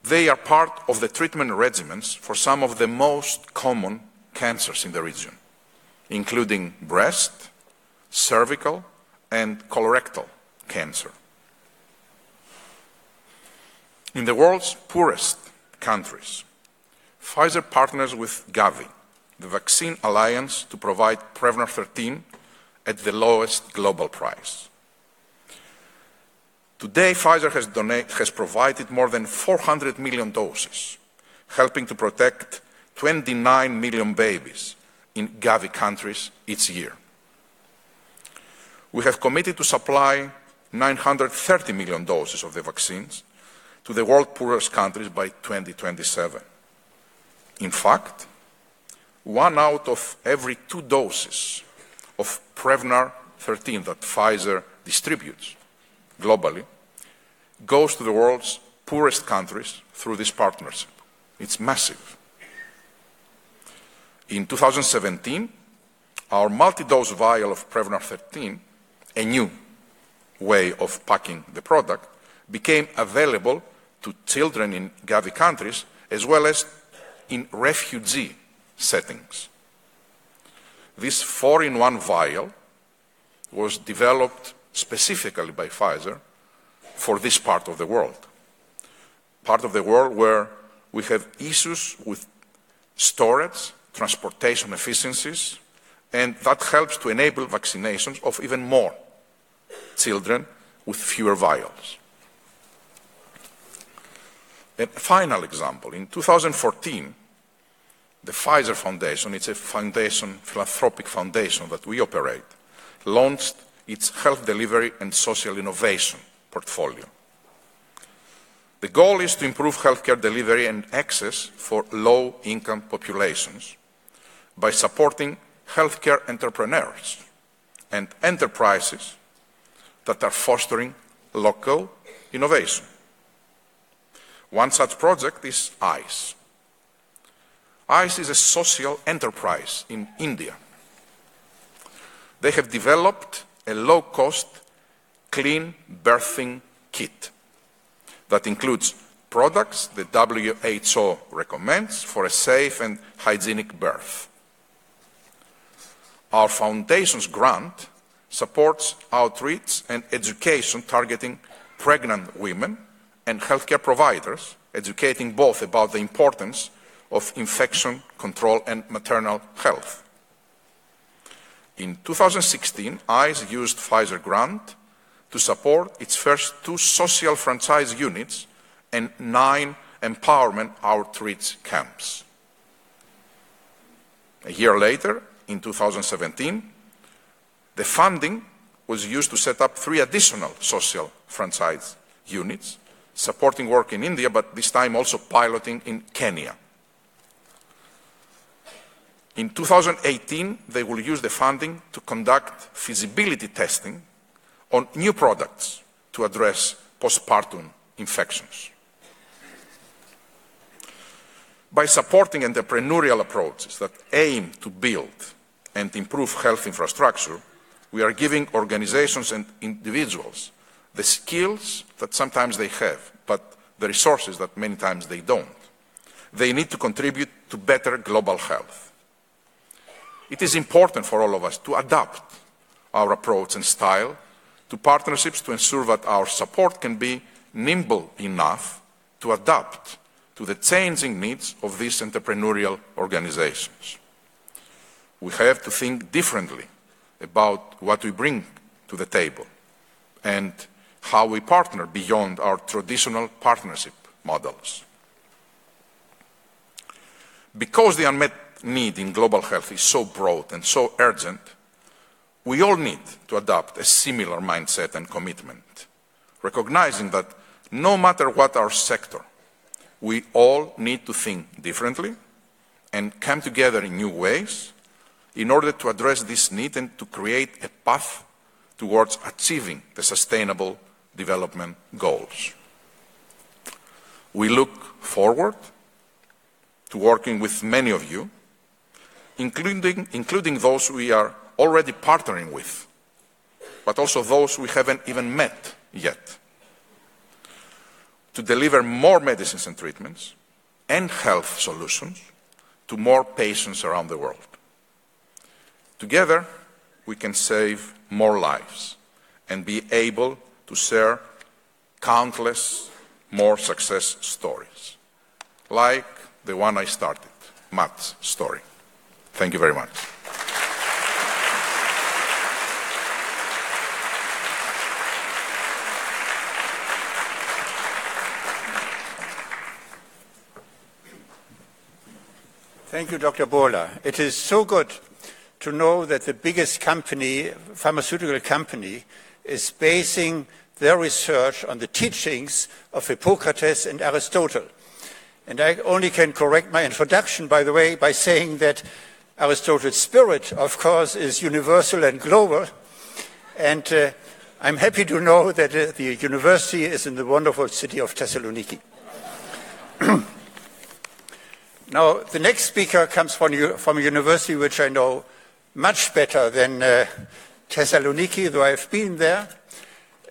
They are part of the treatment regimens for some of the most common cancers in the region, including breast, cervical, and colorectal cancer. In the world's poorest countries, Pfizer partners with Gavi, the Vaccine Alliance, to provide Prevnar 13 at the lowest global price. Today, Pfizer has, donate, has provided more than 400 million doses, helping to protect 29 million babies in Gavi countries each year. We have committed to supply 930 million doses of the vaccines to the world's poorest countries by 2027. In fact, one out of every two doses of Prevnar 13 that Pfizer distributes globally goes to the world's poorest countries through this partnership. It's massive. In 2017, our multi-dose vial of Prevnar 13, a new way of packing the product, became available to children in Gavi countries as well as in refugee settings. This four-in-one vial was developed specifically by Pfizer for this part of the world. Part of the world where we have issues with storage, transportation efficiencies, and that helps to enable vaccinations of even more children with fewer vials. A final example, in 2014, the Pfizer Foundation, it's a foundation, philanthropic foundation that we operate, launched its health delivery and social innovation portfolio. The goal is to improve healthcare delivery and access for low-income populations by supporting healthcare entrepreneurs and enterprises that are fostering local innovation. One such project is ICE. ICE is a social enterprise in India. They have developed a low-cost, clean birthing kit that includes products the WHO recommends for a safe and hygienic birth. Our foundation's grant supports outreach and education targeting pregnant women and healthcare providers, educating both about the importance of infection control and maternal health. In 2016, ICE used Pfizer grant to support its first two social franchise units and nine empowerment outreach camps. A year later, in 2017, the funding was used to set up three additional social franchise units, supporting work in India, but this time also piloting in Kenya. In 2018, they will use the funding to conduct feasibility testing on new products to address postpartum infections. By supporting entrepreneurial approaches that aim to build and improve health infrastructure, we are giving organizations and individuals the skills that sometimes they have, but the resources that many times they don't. They need to contribute to better global health. It is important for all of us to adapt our approach and style to partnerships to ensure that our support can be nimble enough to adapt to the changing needs of these entrepreneurial organizations. We have to think differently about what we bring to the table and how we partner beyond our traditional partnership models. Because the unmet need in global health is so broad and so urgent, we all need to adopt a similar mindset and commitment, recognizing that no matter what our sector, we all need to think differently and come together in new ways in order to address this need and to create a path towards achieving the sustainable development goals. We look forward to working with many of you, including, including those we are already partnering with, but also those we haven't even met yet, to deliver more medicines and treatments and health solutions to more patients around the world. Together, we can save more lives and be able to share countless more success stories, like the one I started, Matt's story. Thank you very much. Thank you, Dr. Bourla. It is so good to know that the biggest company, pharmaceutical company, is basing their research on the teachings of Hippocrates and Aristotle. And I only can correct my introduction, by the way, by saying that Aristotle's spirit, of course, is universal and global. And uh, I'm happy to know that uh, the university is in the wonderful city of Thessaloniki. [CLEARS THROAT] Now, the next speaker comes from, from, a university which I know much better than uh, Thessaloniki, though I've been there.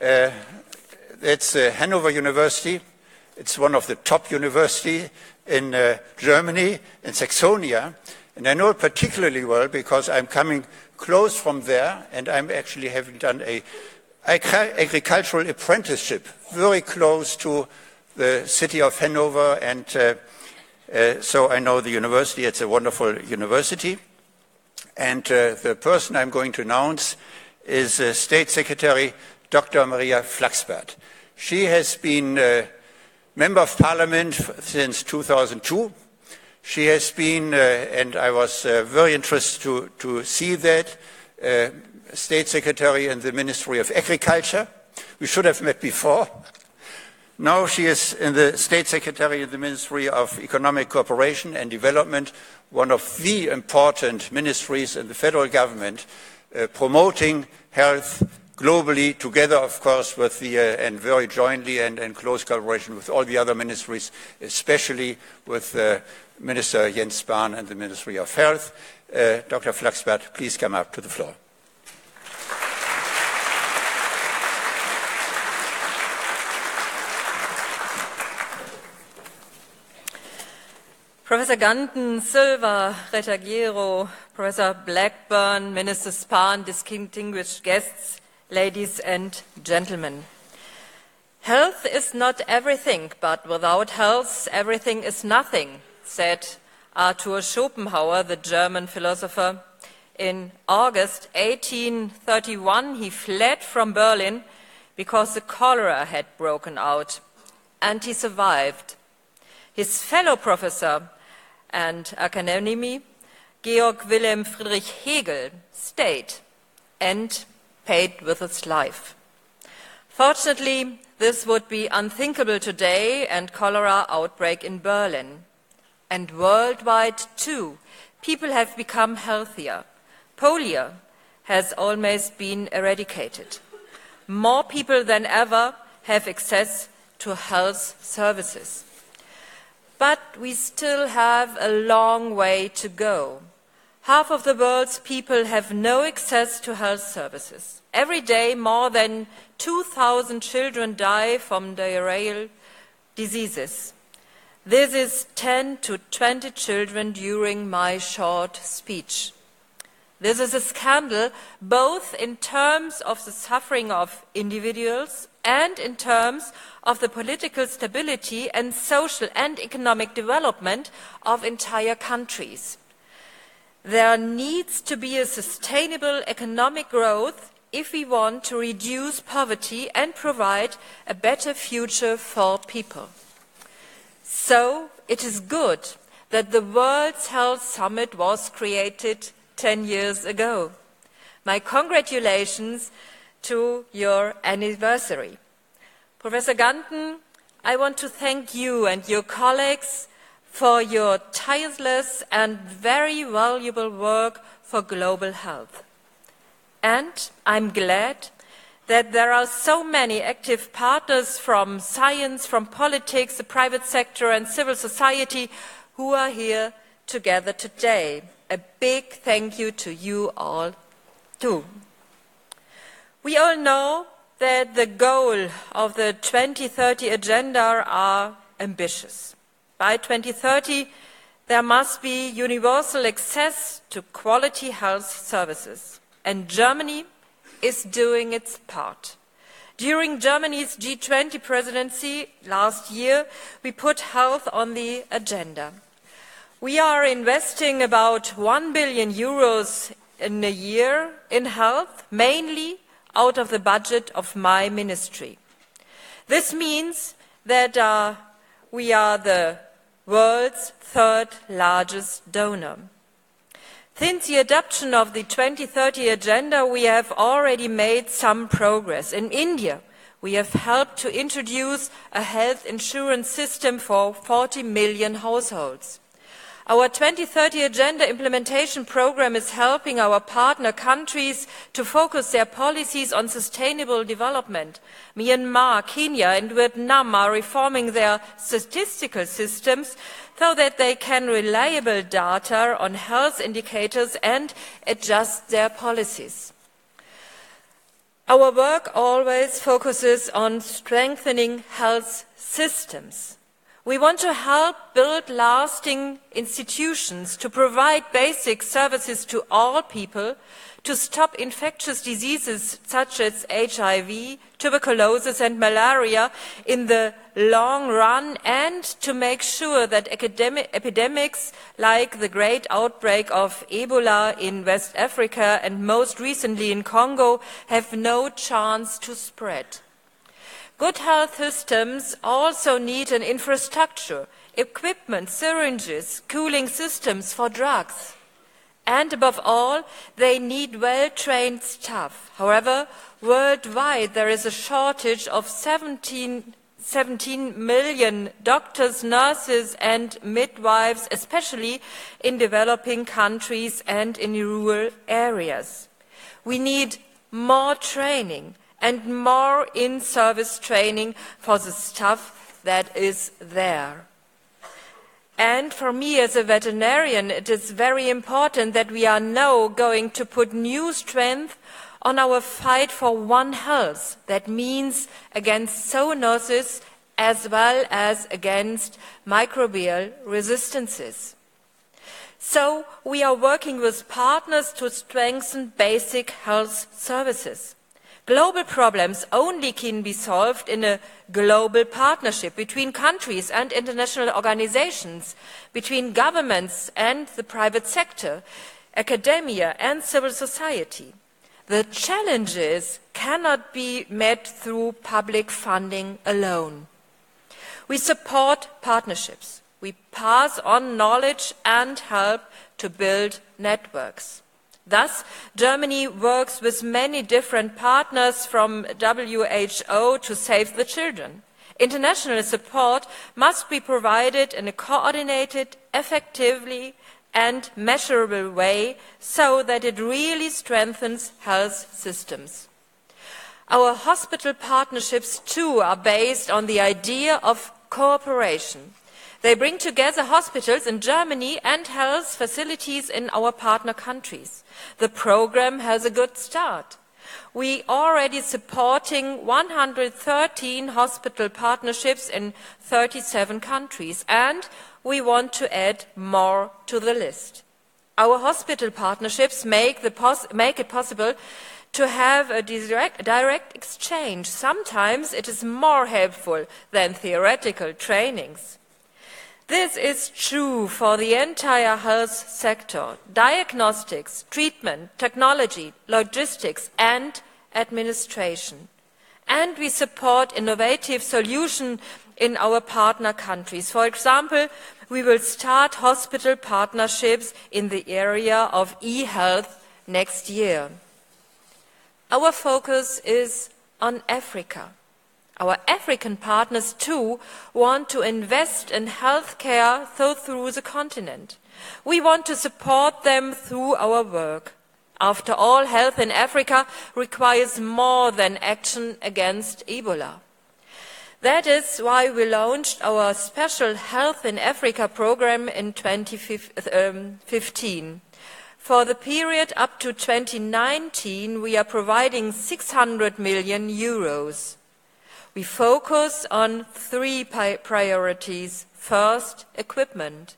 Uh, it's uh, Hanover University. It's one of the top universities in uh, Germany, in Saxonia. And I know it particularly well because I'm coming close from there, and I'm actually having done a agricultural apprenticeship very close to the city of Hanover and uh, so I know the university, it's a wonderful university. And uh, the person I'm going to announce is uh, State Secretary Dr. Maria Flachsbarth. She has been a Member of Parliament since 2002. She has been, uh, and I was uh, very interested to, to see that, State Secretary in the Ministry of Agriculture. We should have met before. Now she is in the State Secretary in the Ministry of Economic Cooperation and Development, one of the important ministries in the federal government, uh, promoting health globally, together, of course, with the, uh, and very jointly and in close collaboration with all the other ministries, especially with uh, Minister Jens Spahn and the Ministry of Health. Uh, Dr. Flachsbarth, please come up to the floor. Professor Ganten, Silva, Regateiro, Professor Blackburn, Minister Spahn, distinguished guests, ladies and gentlemen. Health is not everything, but without health, everything is nothing, said Arthur Schopenhauer, the German philosopher. In August 1831, he fled from Berlin because the cholera had broken out, and he survived. His fellow professor, and academy, Georg Wilhelm Friedrich Hegel stayed and paid with his life. Fortunately, this would be unthinkable today and cholera outbreak in Berlin. And worldwide too, people have become healthier. Polio has almost been eradicated. More people than ever have access to health services. But we still have a long way to go. Half of the world's people have no access to health services. Every day, more than 2,000 children die from diarrheal diseases. This is 10 to 20 children during my short speech. This is a scandal both in terms of the suffering of individuals and in terms of the political stability and social and economic development of entire countries. There needs to be a sustainable economic growth if we want to reduce poverty and provide a better future for people. So it is good that the World Health Summit was created 10 years ago. My congratulations to your anniversary. Professor Ganten, I want to thank you and your colleagues for your tireless and very valuable work for global health. And I'm glad that there are so many active partners from science, from politics, the private sector, and civil society who are here together today. A big thank you to you all, too. We all know that the goal of the 2030 agenda are ambitious. By 2030, there must be universal access to quality health services. And Germany is doing its part. During Germany's G20 presidency last year, we put health on the agenda. We are investing about 1 billion euros in a year in health, mainly out of the budget of my ministry. This means that uh, we are the world's third largest donor. Since the adoption of the 2030 agenda, we have already made some progress. In India, we have helped to introduce a health insurance system for 40 million households. Our 2030 Agenda implementation program is helping our partner countries to focus their policies on sustainable development. Myanmar, Kenya, and Vietnam are reforming their statistical systems so that they can reliable data on health indicators and adjust their policies. Our work always focuses on strengthening health systems. We want to help build lasting institutions to provide basic services to all people, to stop infectious diseases such as HIV, tuberculosis and malaria in the long run, and to make sure that epidemics like the great outbreak of Ebola in West Africa and most recently in Congo have no chance to spread. Good health systems also need an infrastructure, equipment, syringes, cooling systems for drugs. And above all, they need well trained staff. However, worldwide there is a shortage of 17, 17 million doctors, nurses, and midwives, especially in developing countries and in rural areas. We need more training and more in service training for the staff that is there. And for me as a veterinarian, it is very important that we are now going to put new strength on our fight for One Health. That means against zoonosis as well as against microbial resistances. So we are working with partners to strengthen basic health services. Global problems only can be solved in a global partnership between countries and international organizations, between governments and the private sector, academia and civil society. The challenges cannot be met through public funding alone. We support partnerships. We pass on knowledge and help to build networks. Thus, Germany works with many different partners from WHO to Save the Children. International support must be provided in a coordinated, effectively, and measurable way so that it really strengthens health systems. Our hospital partnerships, too, are based on the idea of cooperation. They bring together hospitals in Germany and health facilities in our partner countries. The program has a good start. We are already supporting 113 hospital partnerships in 37 countries, and we want to add more to the list. Our hospital partnerships make, make it possible to have a direct, direct exchange. Sometimes it is more helpful than theoretical trainings. This is true for the entire health sector diagnostics, treatment, technology, logistics, and administration. And we support innovative solutions in our partner countries. For example, we will start hospital partnerships in the area of e health next year. Our focus is on Africa. Our African partners, too, want to invest in healthcare through the continent. We want to support them through our work. After all, health in Africa requires more than action against Ebola. That is why we launched our special Health in Africa program in 2015. Um, For the period up to 2019, we are providing 600 million euros. We focus on three priorities. First, equipment.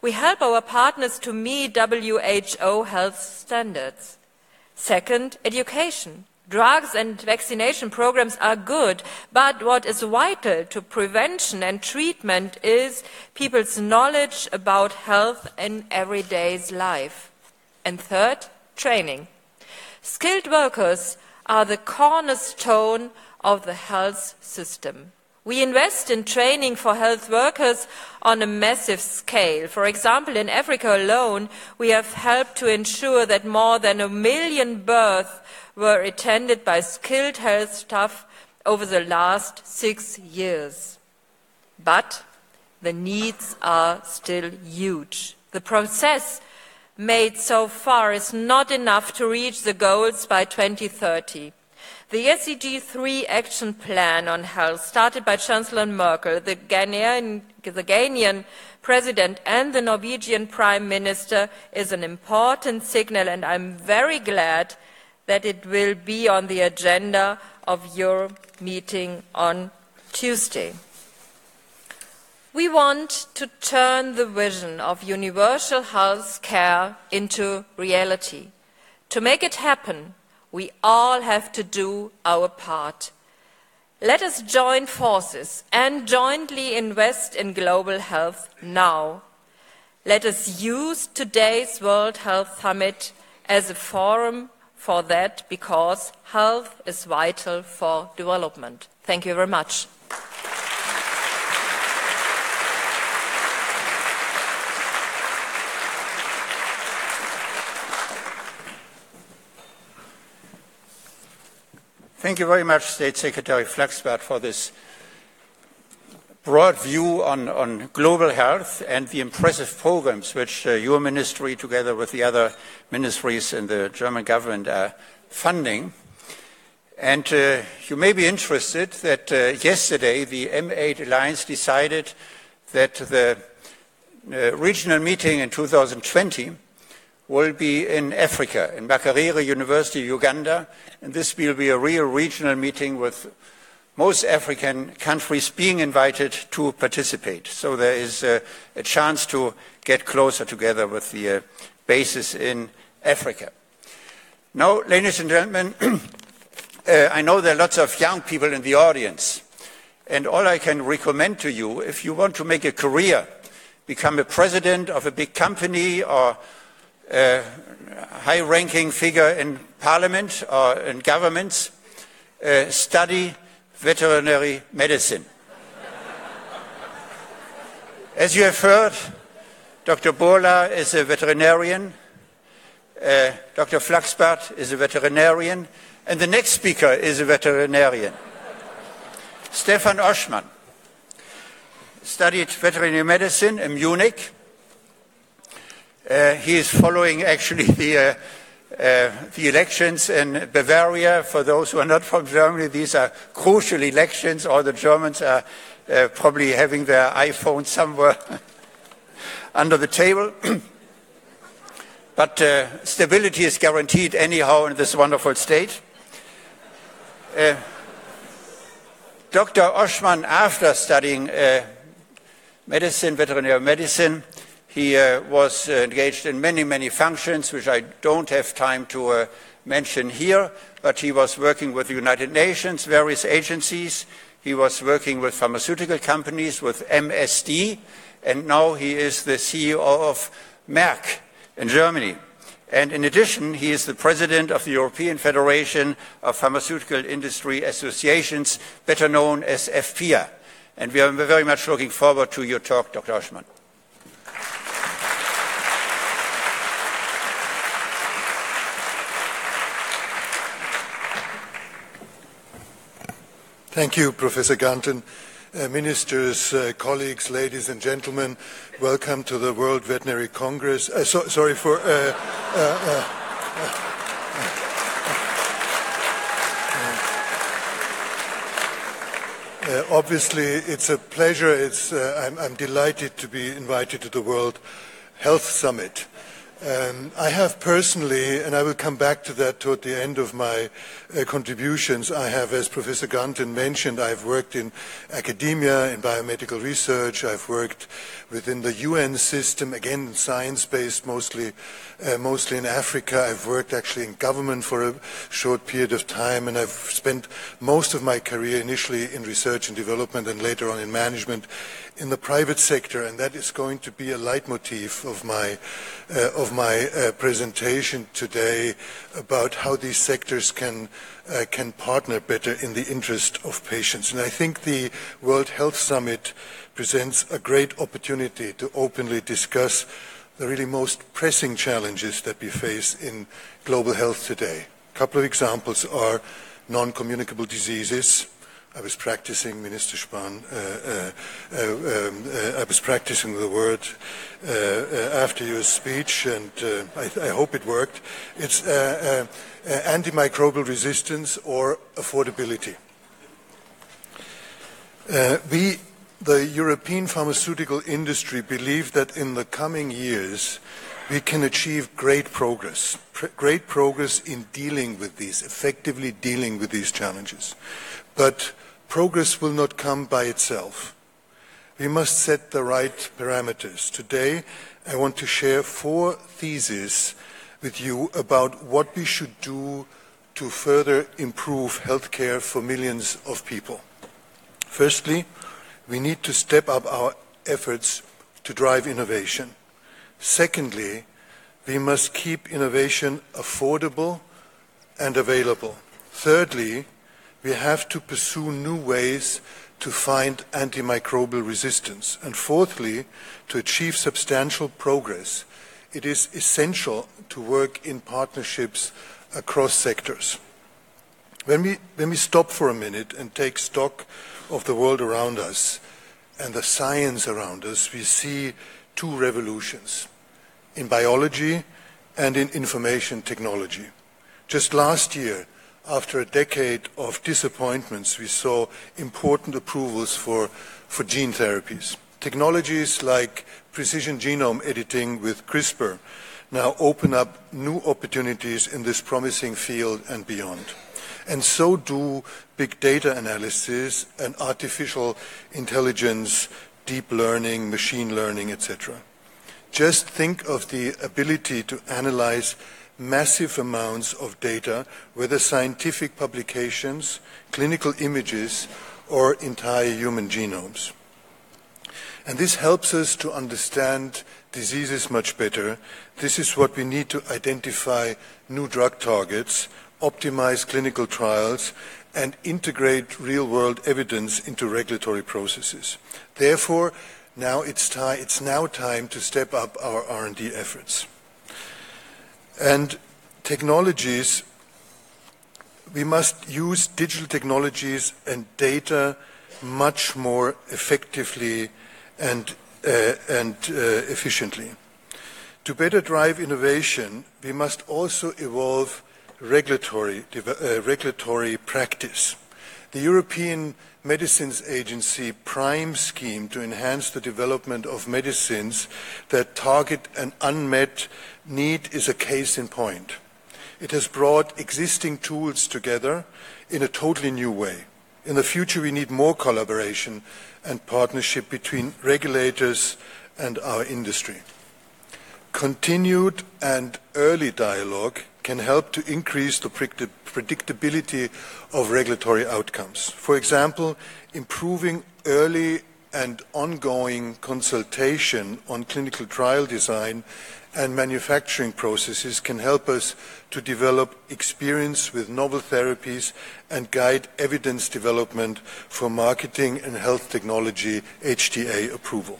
We help our partners to meet WHO health standards. Second, education. Drugs and vaccination programs are good, but what is vital to prevention and treatment is people's knowledge about health in everyday life. And third, training. Skilled workers are the cornerstone of the health system. We invest in training for health workers on a massive scale. For example, in Africa alone, we have helped to ensure that more than a million births were attended by skilled health staff over the last six years. But the needs are still huge. The process made so far is not enough to reach the goals by 2030. The SDG 3 action plan on health, started by Chancellor Merkel, the Ghanaian, the Ghanaian president, and the Norwegian prime minister, is an important signal, and I'm very glad that it will be on the agenda of your meeting on Tuesday. We want to turn the vision of universal health care into reality. To make it happen, we all have to do our part. Let us join forces and jointly invest in global health now. Let us use today's World Health Summit as a forum for that because health is vital for development. Thank you very much. Thank you very much, State Secretary Flachsbarth, for this broad view on, on, global health and the impressive programs which uh, your ministry, together with the other ministries in the German government, are funding. And uh, you may be interested that uh, yesterday the M8 Alliance decided that the uh, regional meeting in 2020 will be in Africa, in Makerere University, Uganda, and this will be a real regional meeting with most African countries being invited to participate. So there is a, a chance to get closer together with the uh, bases in Africa. Now, ladies and gentlemen, [CLEARS THROAT] uh, I know there are lots of young people in the audience, and all I can recommend to you, if you want to make a career, become a president of a big company or a high ranking figure in parliament or in governments uh, study veterinary medicine. As you have heard, Dr. Bourla is a veterinarian, uh, Dr. Flachsbarth is a veterinarian, and the next speaker is a veterinarian. Stefan Oschmann studied veterinary medicine in Munich uh, he is following actually [LAUGHS] the, uh, uh, the elections in Bavaria. For those who are not from Germany, these are crucial elections. All the Germans are uh, probably having their iPhone somewhere [LAUGHS] under the table. [CLEARS THROAT] but uh, stability is guaranteed anyhow in this wonderful state. Uh, Dr. Oschmann, after studying medicine, veterinary medicine, he uh, was uh, engaged in many, many functions, which I don't have time to uh, mention here, but he was working with the United Nations, various agencies. He was working with pharmaceutical companies, with MSD, and now he is the CEO of Merck in Germany. And in addition, he is the president of the European Federation of Pharmaceutical Industry Associations, better known as EFPIA. And we are very much looking forward to your talk, Dr. Oschmann. Thank you, Professor Ganten. Uh, ministers, uh, colleagues, ladies and gentlemen, welcome to the World Veterinary Congress. Uh, so, sorry for. Uh, uh, uh, obviously, it's a pleasure. It's, I'm, I'm, delighted to be invited to the World Health Summit. Um, I have personally, and I will come back to that toward the end of my uh, contributions, I have, as Professor Ganten mentioned, I've worked in academia, in biomedical research, I've worked within the UN system, again science-based, mostly, uh, mostly in Africa. I've worked actually in government for a short period of time, and I've spent most of my career initially in research and development and later on in management in the private sector, and that is going to be a leitmotif of my, uh, of my uh, presentation today about how these sectors can, uh, can partner better in the interest of patients. And I think the World Health Summit presents a great opportunity to openly discuss the really most pressing challenges that we face in global health today. A couple of examples are non-communicable diseases, I was practicing, Minister Spahn, uh, uh, uh, um, uh, I was practicing the word uh, after your speech, and I, I, hope it worked. It's antimicrobial resistance or affordability. we, the European pharmaceutical industry, believe that in the coming years, we can achieve great progress, pr great progress in dealing with these, effectively dealing with these challenges. But Progress will not come by itself. We must set the right parameters. Today, I want to share four theses with you about what we should do to further improve healthcare for millions of people. Firstly, we need to step up our efforts to drive innovation. Secondly, we must keep innovation affordable and available. Thirdly, we have to pursue new ways to find antimicrobial resistance. And fourthly, to achieve substantial progress, it is essential to work in partnerships across sectors. When we, when we stop for a minute and take stock of the world around us and the science around us, we see two revolutions in biology and in information technology. Just last year, after a decade of disappointments, we saw important approvals for, for gene therapies. Technologies like precision genome editing with CRISPR now open up new opportunities in this promising field and beyond. And so do big data analysis and artificial intelligence, deep learning, machine learning, etc. Just think of the ability to analyze massive amounts of data, whether scientific publications, clinical images, or entire human genomes. And this helps us to understand diseases much better. This is what we need to identify new drug targets, optimize clinical trials, and integrate real-world evidence into regulatory processes. Therefore, now it's, it's now time to step up our R&D efforts. And technologies, we must use digital technologies and data much more effectively and, uh, and uh, efficiently. To better drive innovation, we must also evolve regulatory, uh, regulatory practice. The European Medicines Agency PRIME scheme to enhance the development of medicines that target an unmet need is a case in point. It has brought existing tools together in a totally new way. In the future, we need more collaboration and partnership between regulators and our industry. Continued and early dialogue can help to increase the predictability of regulatory outcomes. For example, improving early and ongoing consultation on clinical trial design and manufacturing processes can help us to develop experience with novel therapies and guide evidence development for marketing and health technology HTA approval.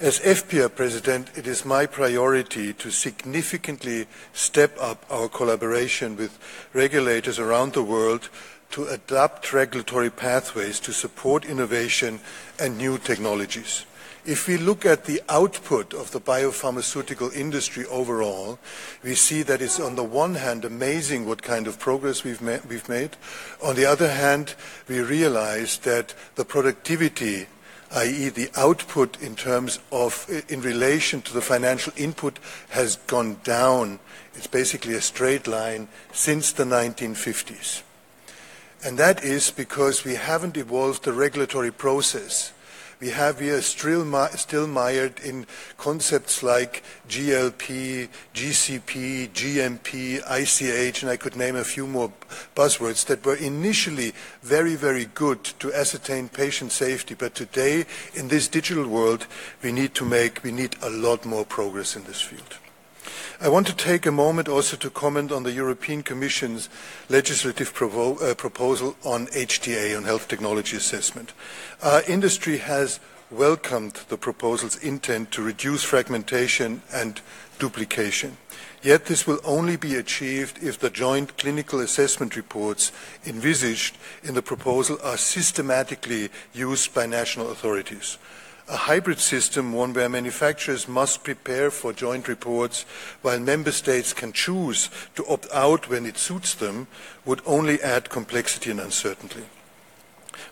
As EFPIA President, it is my priority to significantly step up our collaboration with regulators around the world to adapt regulatory pathways to support innovation and new technologies. If we look at the output of the biopharmaceutical industry overall, we see that it's on the one hand amazing what kind of progress we've, ma we've made. On the other hand, we realize that the productivity i.e. the output in terms of, in relation to the financial input has gone down. It's basically a straight line since the 1950s. And that is because we haven't evolved the regulatory process we have here still, still mired in concepts like GLP, GCP, GMP, ICH, and I could name a few more buzzwords that were initially very, very good to ascertain patient safety. But today, in this digital world, we need to make, we need a lot more progress in this field. I want to take a moment also to comment on the European Commission's legislative uh, proposal on HTA, on health technology assessment. Industry has welcomed the proposal's intent to reduce fragmentation and duplication. Yet this will only be achieved if the joint clinical assessment reports envisaged in the proposal are systematically used by national authorities a hybrid system, one where manufacturers must prepare for joint reports while member states can choose to opt out when it suits them, would only add complexity and uncertainty.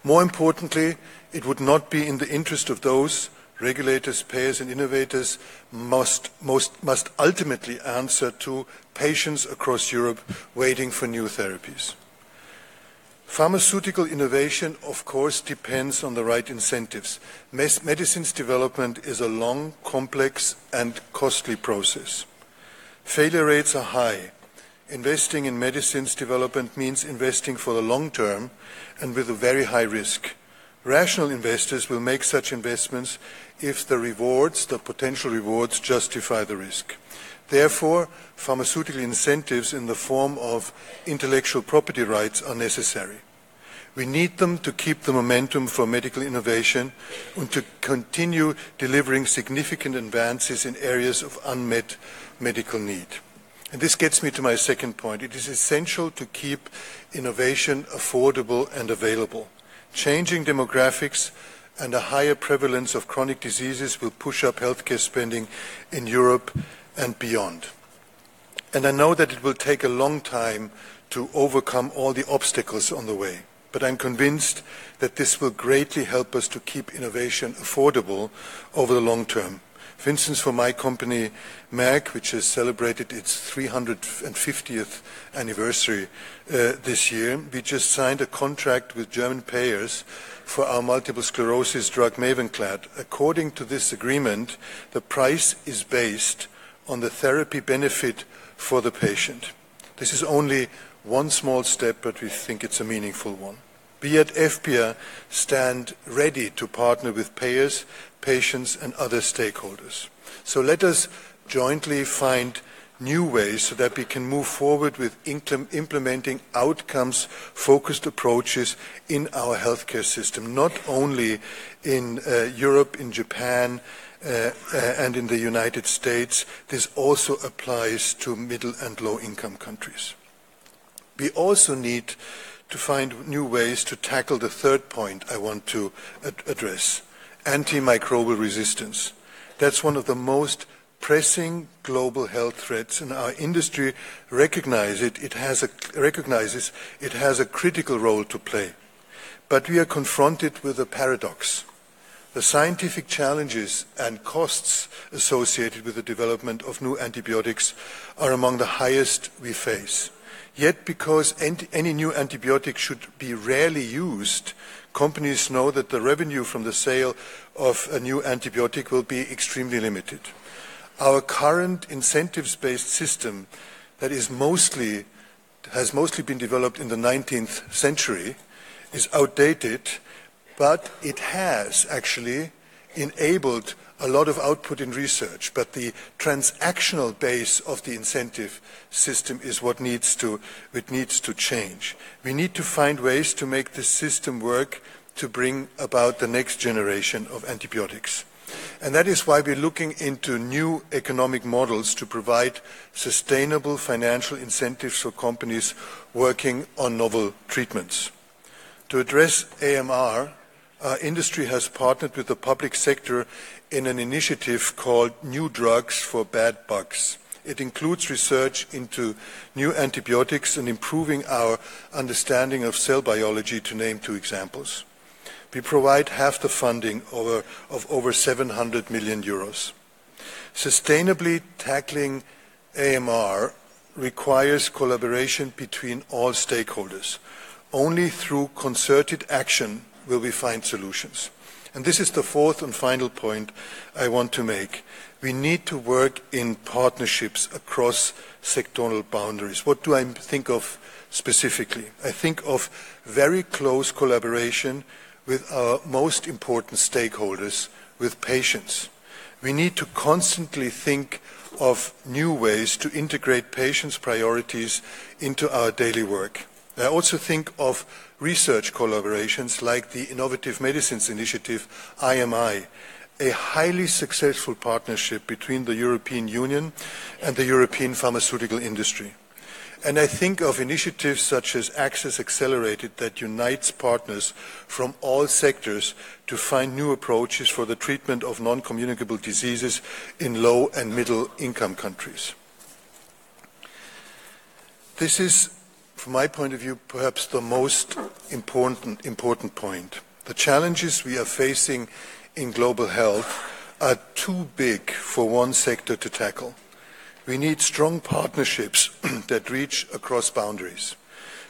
More importantly, it would not be in the interest of those regulators, payers and innovators must, most, must ultimately answer to patients across Europe waiting for new therapies. Pharmaceutical innovation, of course, depends on the right incentives. Medicines development is a long, complex, and costly process. Failure rates are high. Investing in medicines development means investing for the long term and with a very high risk. Rational investors will make such investments if the rewards, the potential rewards, justify the risk. Therefore, pharmaceutical incentives in the form of intellectual property rights are necessary. We need them to keep the momentum for medical innovation and to continue delivering significant advances in areas of unmet medical need. And this gets me to my second point. It is essential to keep innovation affordable and available. Changing demographics and a higher prevalence of chronic diseases will push up healthcare spending in Europe and beyond. And I know that it will take a long time to overcome all the obstacles on the way. But I'm convinced that this will greatly help us to keep innovation affordable over the long term. For instance, for my company, Merck, which has celebrated its 350th anniversary uh, this year, we just signed a contract with German payers for our multiple sclerosis drug Mavenclad. According to this agreement, the price is based on the therapy benefit for the patient. This is only one small step, but we think it's a meaningful one. We at EFPIA stand ready to partner with payers, patients, and other stakeholders. So let us jointly find new ways so that we can move forward with implementing outcomes focused approaches in our healthcare system, not only in uh, Europe, in Japan, Uh, uh, and in the United States. This also applies to middle and low income countries. We also need to find new ways to tackle the third point I want to ad address antimicrobial resistance. That's one of the most pressing global health threats, and our industry recognize it, it has a, recognizes it has a critical role to play. But we are confronted with a paradox. The scientific challenges and costs associated with the development of new antibiotics are among the highest we face. Yet, because any new antibiotic should be rarely used, companies know that the revenue from the sale of a new antibiotic will be extremely limited. Our current incentives-based system that is mostly, has mostly been developed in the 19th century is outdated but it has actually enabled a lot of output in research, but the transactional base of the incentive system is what needs to, it needs to change. We need to find ways to make the system work to bring about the next generation of antibiotics. And that is why we're looking into new economic models to provide sustainable financial incentives for companies working on novel treatments. To address AMR, our industry has partnered with the public sector in an initiative called New Drugs for Bad Bugs. It includes research into new antibiotics and improving our understanding of cell biology, to name two examples. We provide half the funding over, of over 700 million euros. Sustainably tackling AMR requires collaboration between all stakeholders. Only through concerted action will we find solutions. And this is the fourth and final point I want to make. We need to work in partnerships across sectoral boundaries. What do I think of specifically? I think of very close collaboration with our most important stakeholders, with patients. We need to constantly think of new ways to integrate patients' priorities into our daily work. I also think of research collaborations like the Innovative Medicines Initiative, IMI, a highly successful partnership between the European Union and the European pharmaceutical industry. And I think of initiatives such as Access Accelerated that unites partners from all sectors to find new approaches for the treatment of non-communicable diseases in low and middle income countries. This is from my point of view, perhaps the most important, important point. The challenges we are facing in global health are too big for one sector to tackle. We need strong partnerships [CLEARS THROAT] that reach across boundaries.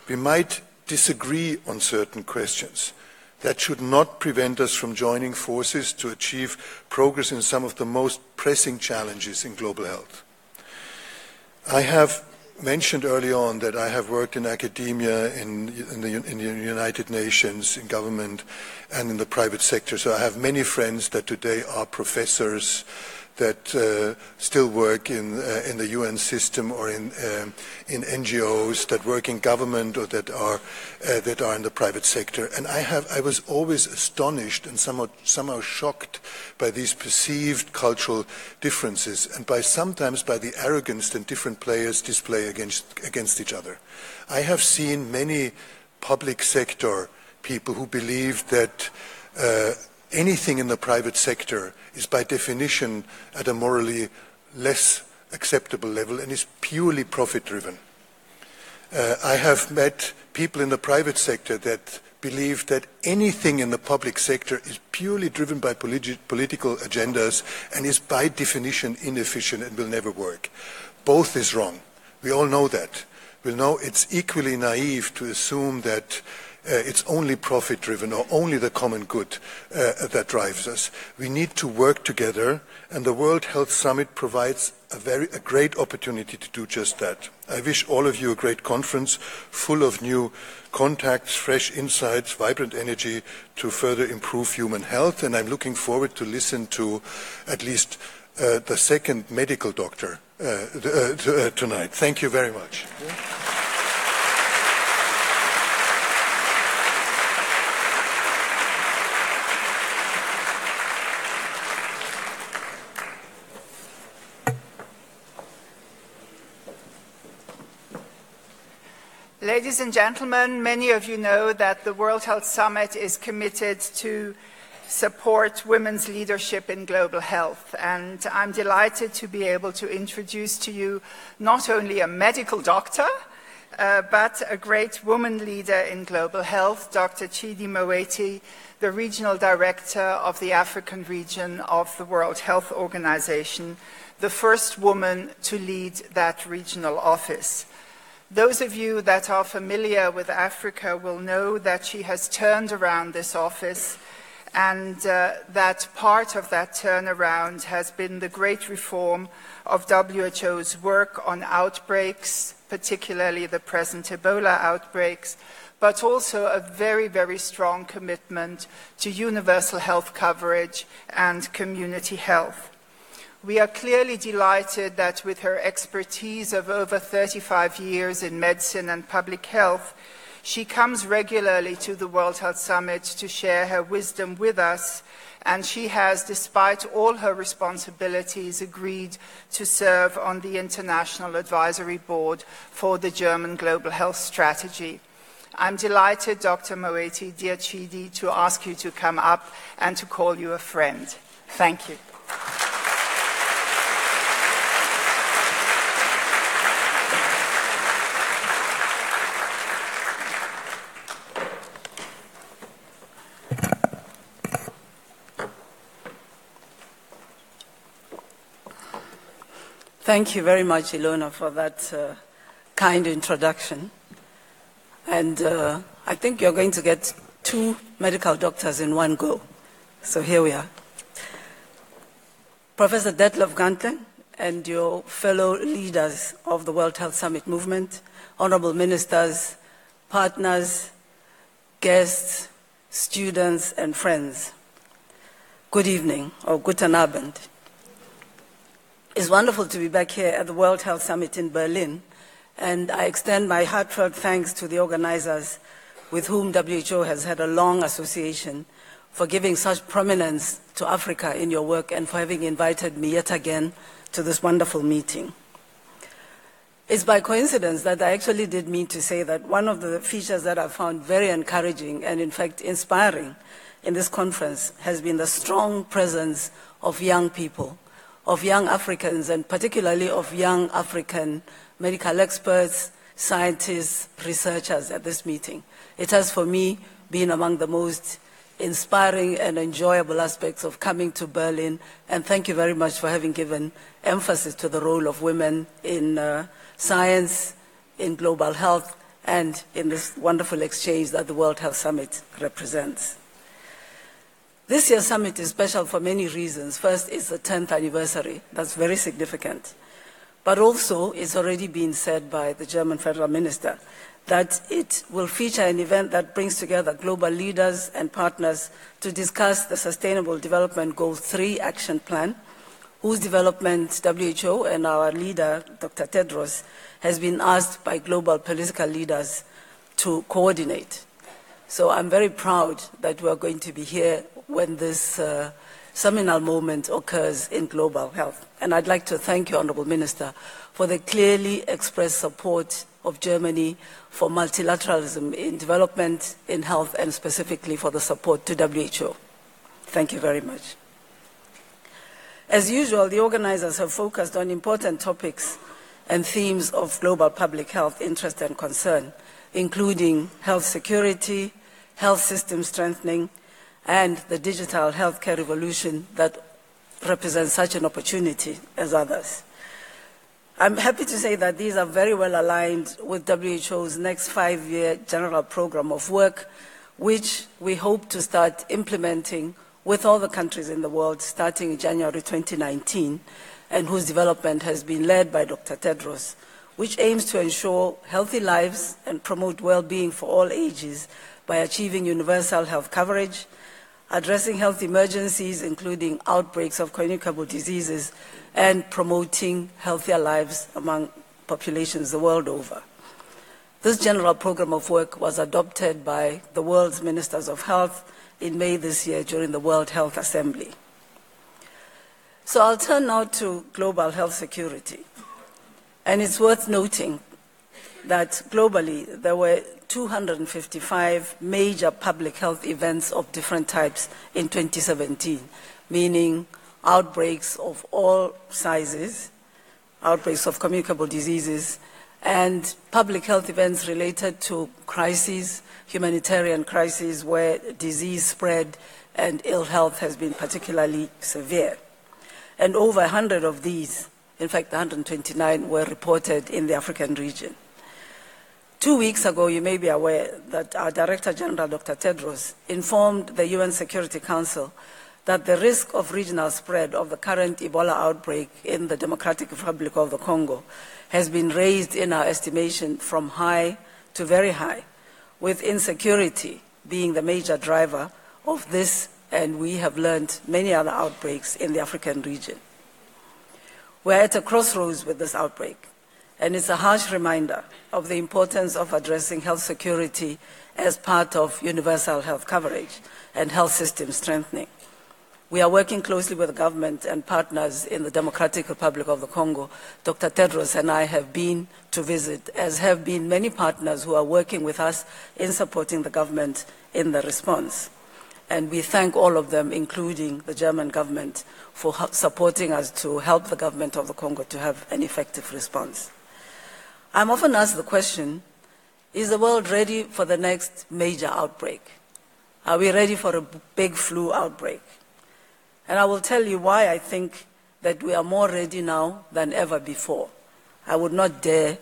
We might disagree on certain questions. That should not prevent us from joining forces to achieve progress in some of the most pressing challenges in global health. I have mentioned early on that I have worked in academia, in, in, the, in, the, United Nations, in government, and in the private sector. So I have many friends that today are professors, that uh, still work in, uh, in the UN system or in, um, in NGOs that work in government or that are, uh, that are in the private sector. And I, have, I was always astonished and somehow, somehow shocked by these perceived cultural differences and by sometimes by the arrogance that different players display against, against each other. I have seen many public sector people who believe that uh, anything in the private sector is by definition at a morally less acceptable level and is purely profit driven. Uh, I have met people in the private sector that believe that anything in the public sector is purely driven by politi political agendas and is by definition inefficient and will never work. Both is wrong. We all know that. We know it's equally naive to assume that it's only profit driven or only the common good uh, that drives us. We need to work together, and the World Health Summit provides a, very, a great opportunity to do just that. I wish all of you a great conference full of new contacts, fresh insights, vibrant energy to further improve human health, and I'm looking forward to listen to at least uh, the second medical doctor uh, uh, tonight. Thank you very much. Ladies and gentlemen, many of you know that the World Health Summit is committed to support women's leadership in global health. And I'm delighted to be able to introduce to you not only a medical doctor, uh, but a great woman leader in global health, Dr. Tshidi Moeti, the regional director of the African region of the World Health Organization, the first woman to lead that regional office. Those of you that are familiar with Africa will know that she has turned around this office and uh, that part of that turnaround has been the great reform of WHO's work on outbreaks, particularly the present Ebola outbreaks, but also a very, very strong commitment to universal health coverage and community health. We are clearly delighted that with her expertise of over 35 years in medicine and public health, she comes regularly to the World Health Summit to share her wisdom with us, and she has, despite all her responsibilities, agreed to serve on the International Advisory Board for the German Global Health Strategy. I'm delighted, Dr. Moeti, dear Tshidi, to ask you to come up and to call you a friend. Thank you. Thank you very much, Ilona, for that uh, kind introduction. And uh, I think you're going to get two medical doctors in one go. So here we are. Professor Detlev Ganten and your fellow leaders of the World Health Summit movement, honorable ministers, partners, guests, students, and friends. Good evening, or guten Abend. It's wonderful to be back here at the World Health Summit in Berlin, and I extend my heartfelt thanks to the organizers with whom WHO has had a long association for giving such prominence to Africa in your work and for having invited me yet again to this wonderful meeting. It's by coincidence that I actually did mean to say that one of the features that I found very encouraging and, in fact, inspiring in this conference has been the strong presence of young people, of young Africans, and particularly of young African medical experts, scientists, researchers at this meeting. It has, for me, been among the most inspiring and enjoyable aspects of coming to Berlin, and thank you very much for having given emphasis to the role of women in uh, science, in global health, and in this wonderful exchange that the World Health Summit represents. This year's summit is special for many reasons. First, it's the 10th anniversary. That's very significant. But also, it's already been said by the German federal minister that it will feature an event that brings together global leaders and partners to discuss the Sustainable Development Goal 3 action plan, whose development WHO and our leader, Dr. Tedros, has been asked by global political leaders to coordinate. So I'm very proud that we are going to be here when this uh, seminal moment occurs in global health. And I'd like to thank you, Honorable Minister, for the clearly expressed support of Germany for multilateralism in development, in health, and specifically for the support to WHO. Thank you very much. As usual, the organizers have focused on important topics and themes of global public health interest and concern, including health security, health system strengthening, and the digital healthcare revolution that represents such an opportunity as others. I'm happy to say that these are very well aligned with WHO's next five year general program of work, which we hope to start implementing with all the countries in the world starting in January 2019, and whose development has been led by Dr. Tedros, which aims to ensure healthy lives and promote well being for all ages by achieving universal health coverage, addressing health emergencies, including outbreaks of communicable diseases, and promoting healthier lives among populations the world over. This general program of work was adopted by the world's ministers of health in May this year during the World Health Assembly. So I'll turn now to global health security. And it's worth noting that globally there were 255 major public health events of different types in 2017, meaning outbreaks of all sizes, outbreaks of communicable diseases, and public health events related to crises, humanitarian crises where disease spread and ill health has been particularly severe. And over 100 of these, in fact 129, were reported in the African region. Two weeks ago, you may be aware that our Director General, Dr. Tedros, informed the UN Security Council that the risk of regional spread of the current Ebola outbreak in the Democratic Republic of the Congo has been raised in our estimation from high to very high, with insecurity being the major driver of this, and we have learned many other outbreaks in the African region. We're at a crossroads with this outbreak and it's a harsh reminder of the importance of addressing health security as part of universal health coverage and health system strengthening. We are working closely with the government and partners in the Democratic Republic of the Congo. Dr. Tedros and I have been to visit, as have been many partners who are working with us in supporting the government in the response. And we thank all of them, including the German government, for supporting us to help the government of the Congo to have an effective response. I'm often asked the question is the world ready for the next major outbreak? Are we ready for a big flu outbreak? And I will tell you why I think that we are more ready now than ever before. I would not dare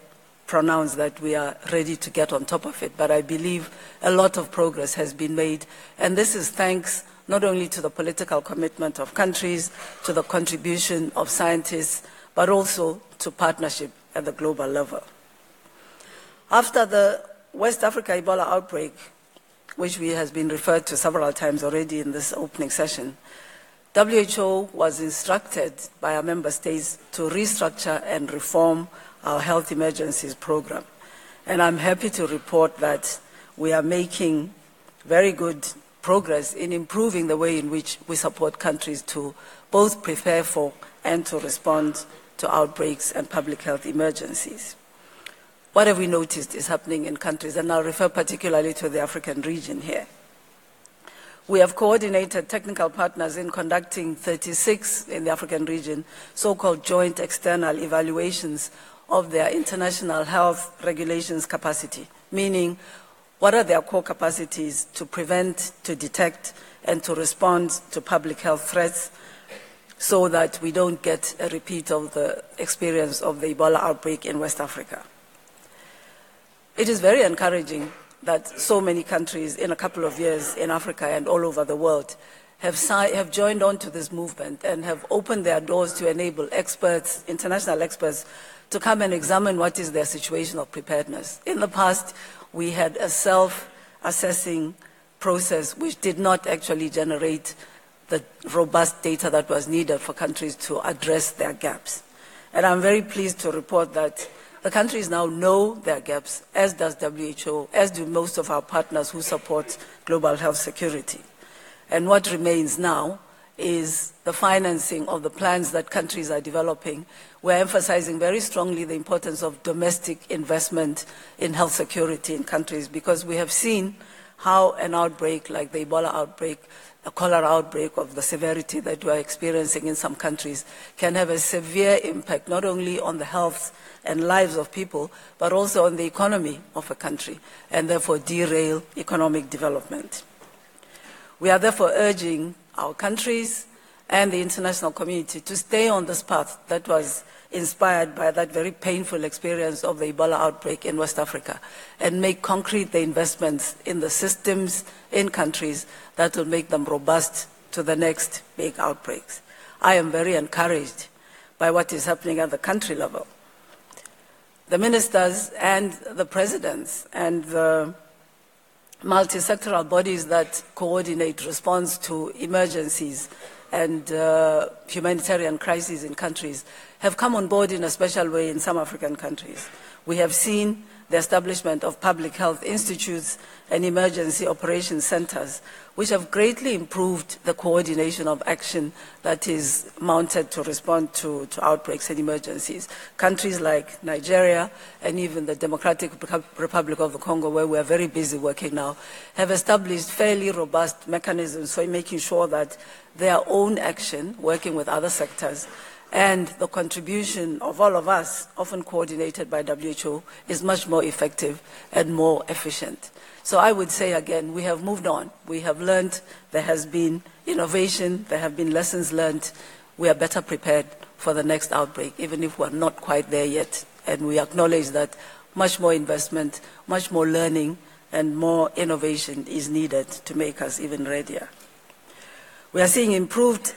pronounce that we are ready to get on top of it, but I believe a lot of progress has been made, and this is thanks not only to the political commitment of countries, to the contribution of scientists, but also to partnership at the global level. After the West Africa Ebola outbreak, which we has been referred to several times already in this opening session, WHO was instructed by our member states to restructure and reform our health emergencies program. And I'm happy to report that we are making very good progress in improving the way in which we support countries to both prepare for and to respond to outbreaks and public health emergencies. What have we noticed is happening in countries, and I'll refer particularly to the African region here. We have coordinated technical partners in conducting 36 in the African region, so-called joint external evaluations of their international health regulations capacity, meaning what are their core capacities to prevent, to detect, and to respond to public health threats so that we don't get a repeat of the experience of the Ebola outbreak in West Africa. It is very encouraging that so many countries in a couple of years in Africa and all over the world have, have joined on to this movement and have opened their doors to enable experts, international experts, to come and examine what is their situation of preparedness. In the past, we had a self-assessing process which did not actually generate the robust data that was needed for countries to address their gaps. And I'm very pleased to report that the countries now know their gaps, as does WHO, as do most of our partners who support global health security. And what remains now is the financing of the plans that countries are developing. We're emphasizing very strongly the importance of domestic investment in health security in countries because we have seen how an outbreak like the Ebola outbreak, a cholera outbreak of the severity that we are experiencing in some countries can have a severe impact not only on the health and lives of people, but also on the economy of a country, and therefore derail economic development. We are therefore urging our countries and the international community to stay on this path that was inspired by that very painful experience of the Ebola outbreak in West Africa and make concrete the investments in the systems in countries that will make them robust to the next big outbreaks. I am very encouraged by what is happening at the country level. The ministers and the presidents and the multi-sectoral bodies that coordinate response to emergencies and uh, humanitarian crises in countries have come on board in a special way in some African countries. We have seen the establishment of public health institutes and emergency operation centers, which have greatly improved the coordination of action that is mounted to respond to, to outbreaks and emergencies. Countries like Nigeria and even the Democratic Republic of the Congo, where we are very busy working now, have established fairly robust mechanisms for making sure that their own action, working with other sectors, and the contribution of all of us, often coordinated by WHO, is much more effective and more efficient. So I would say again, we have moved on. We have learned, there has been innovation, there have been lessons learned. We are better prepared for the next outbreak, even if we're not quite there yet. And we acknowledge that much more investment, much more learning, and more innovation is needed to make us even readier. We are seeing improved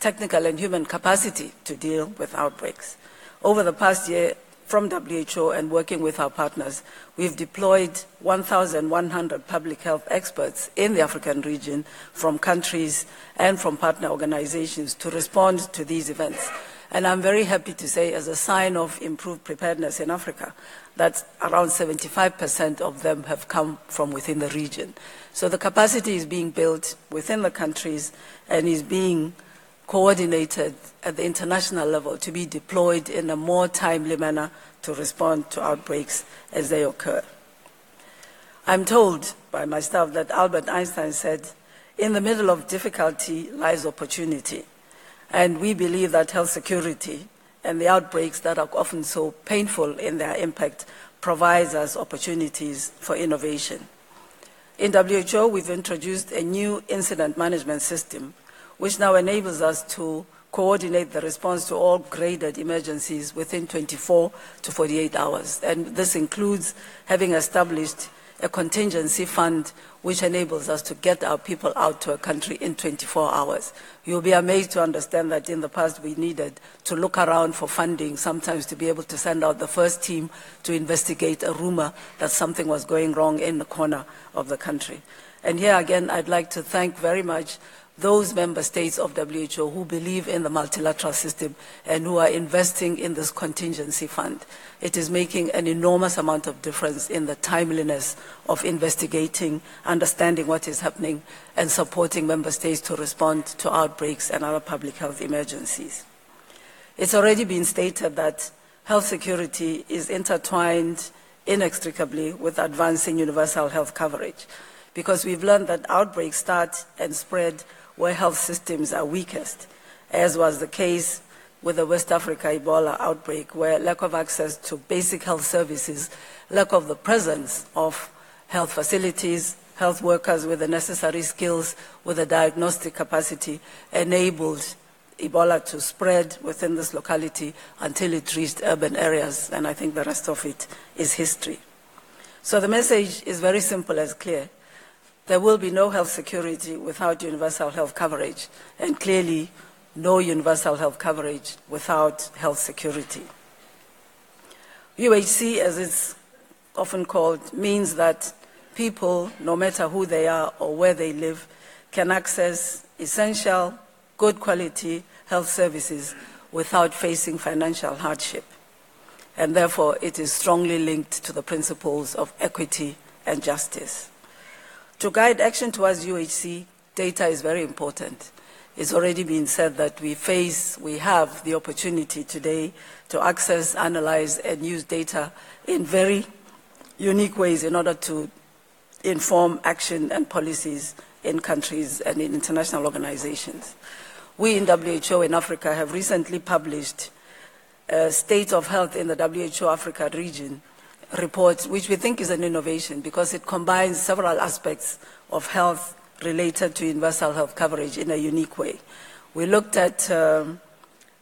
technical and human capacity to deal with outbreaks. Over the past year, from WHO and working with our partners, we've deployed 1,100 public health experts in the African region from countries and from partner organizations to respond to these events. And I'm very happy to say, as a sign of improved preparedness in Africa, that around 75% of them have come from within the region. So the capacity is being built within the countries and is being coordinated at the international level to be deployed in a more timely manner to respond to outbreaks as they occur. I'm told by my staff that Albert Einstein said, in the middle of difficulty lies opportunity. And we believe that health security and the outbreaks that are often so painful in their impact provides us opportunities for innovation. In WHO, we've introduced a new incident management system which now enables us to coordinate the response to all graded emergencies within 24 to 48 hours. And this includes having established a contingency fund which enables us to get our people out to a country in 24 hours. You'll be amazed to understand that in the past we needed to look around for funding, sometimes to be able to send out the first team to investigate a rumor that something was going wrong in the corner of the country. And here again, I'd like to thank very much those member states of WHO who believe in the multilateral system and who are investing in this contingency fund. It is making an enormous amount of difference in the timeliness of investigating, understanding what is happening, and supporting member states to respond to outbreaks and other public health emergencies. It's already been stated that health security is intertwined inextricably with advancing universal health coverage because we've learned that outbreaks start and spread where health systems are weakest, as was the case with the West Africa Ebola outbreak, where lack of access to basic health services, lack of the presence of health facilities, health workers with the necessary skills, with the diagnostic capacity, enabled Ebola to spread within this locality until it reached urban areas, and I think the rest of it is history. So the message is very simple as clear. There will be no health security without universal health coverage, and clearly no universal health coverage without health security. UHC, as it's often called, means that people, no matter who they are or where they live, can access essential, good quality health services without facing financial hardship. And therefore, it is strongly linked to the principles of equity and justice. To guide action towards UHC, data is very important. It's already been said that we face, we have the opportunity today to access, analyze, and use data in very unique ways in order to inform action and policies in countries and in international organizations. We in WHO in Africa have recently published a State of Health in the WHO Africa region, report, which we think is an innovation because it combines several aspects of health related to universal health coverage in a unique way. We looked at um,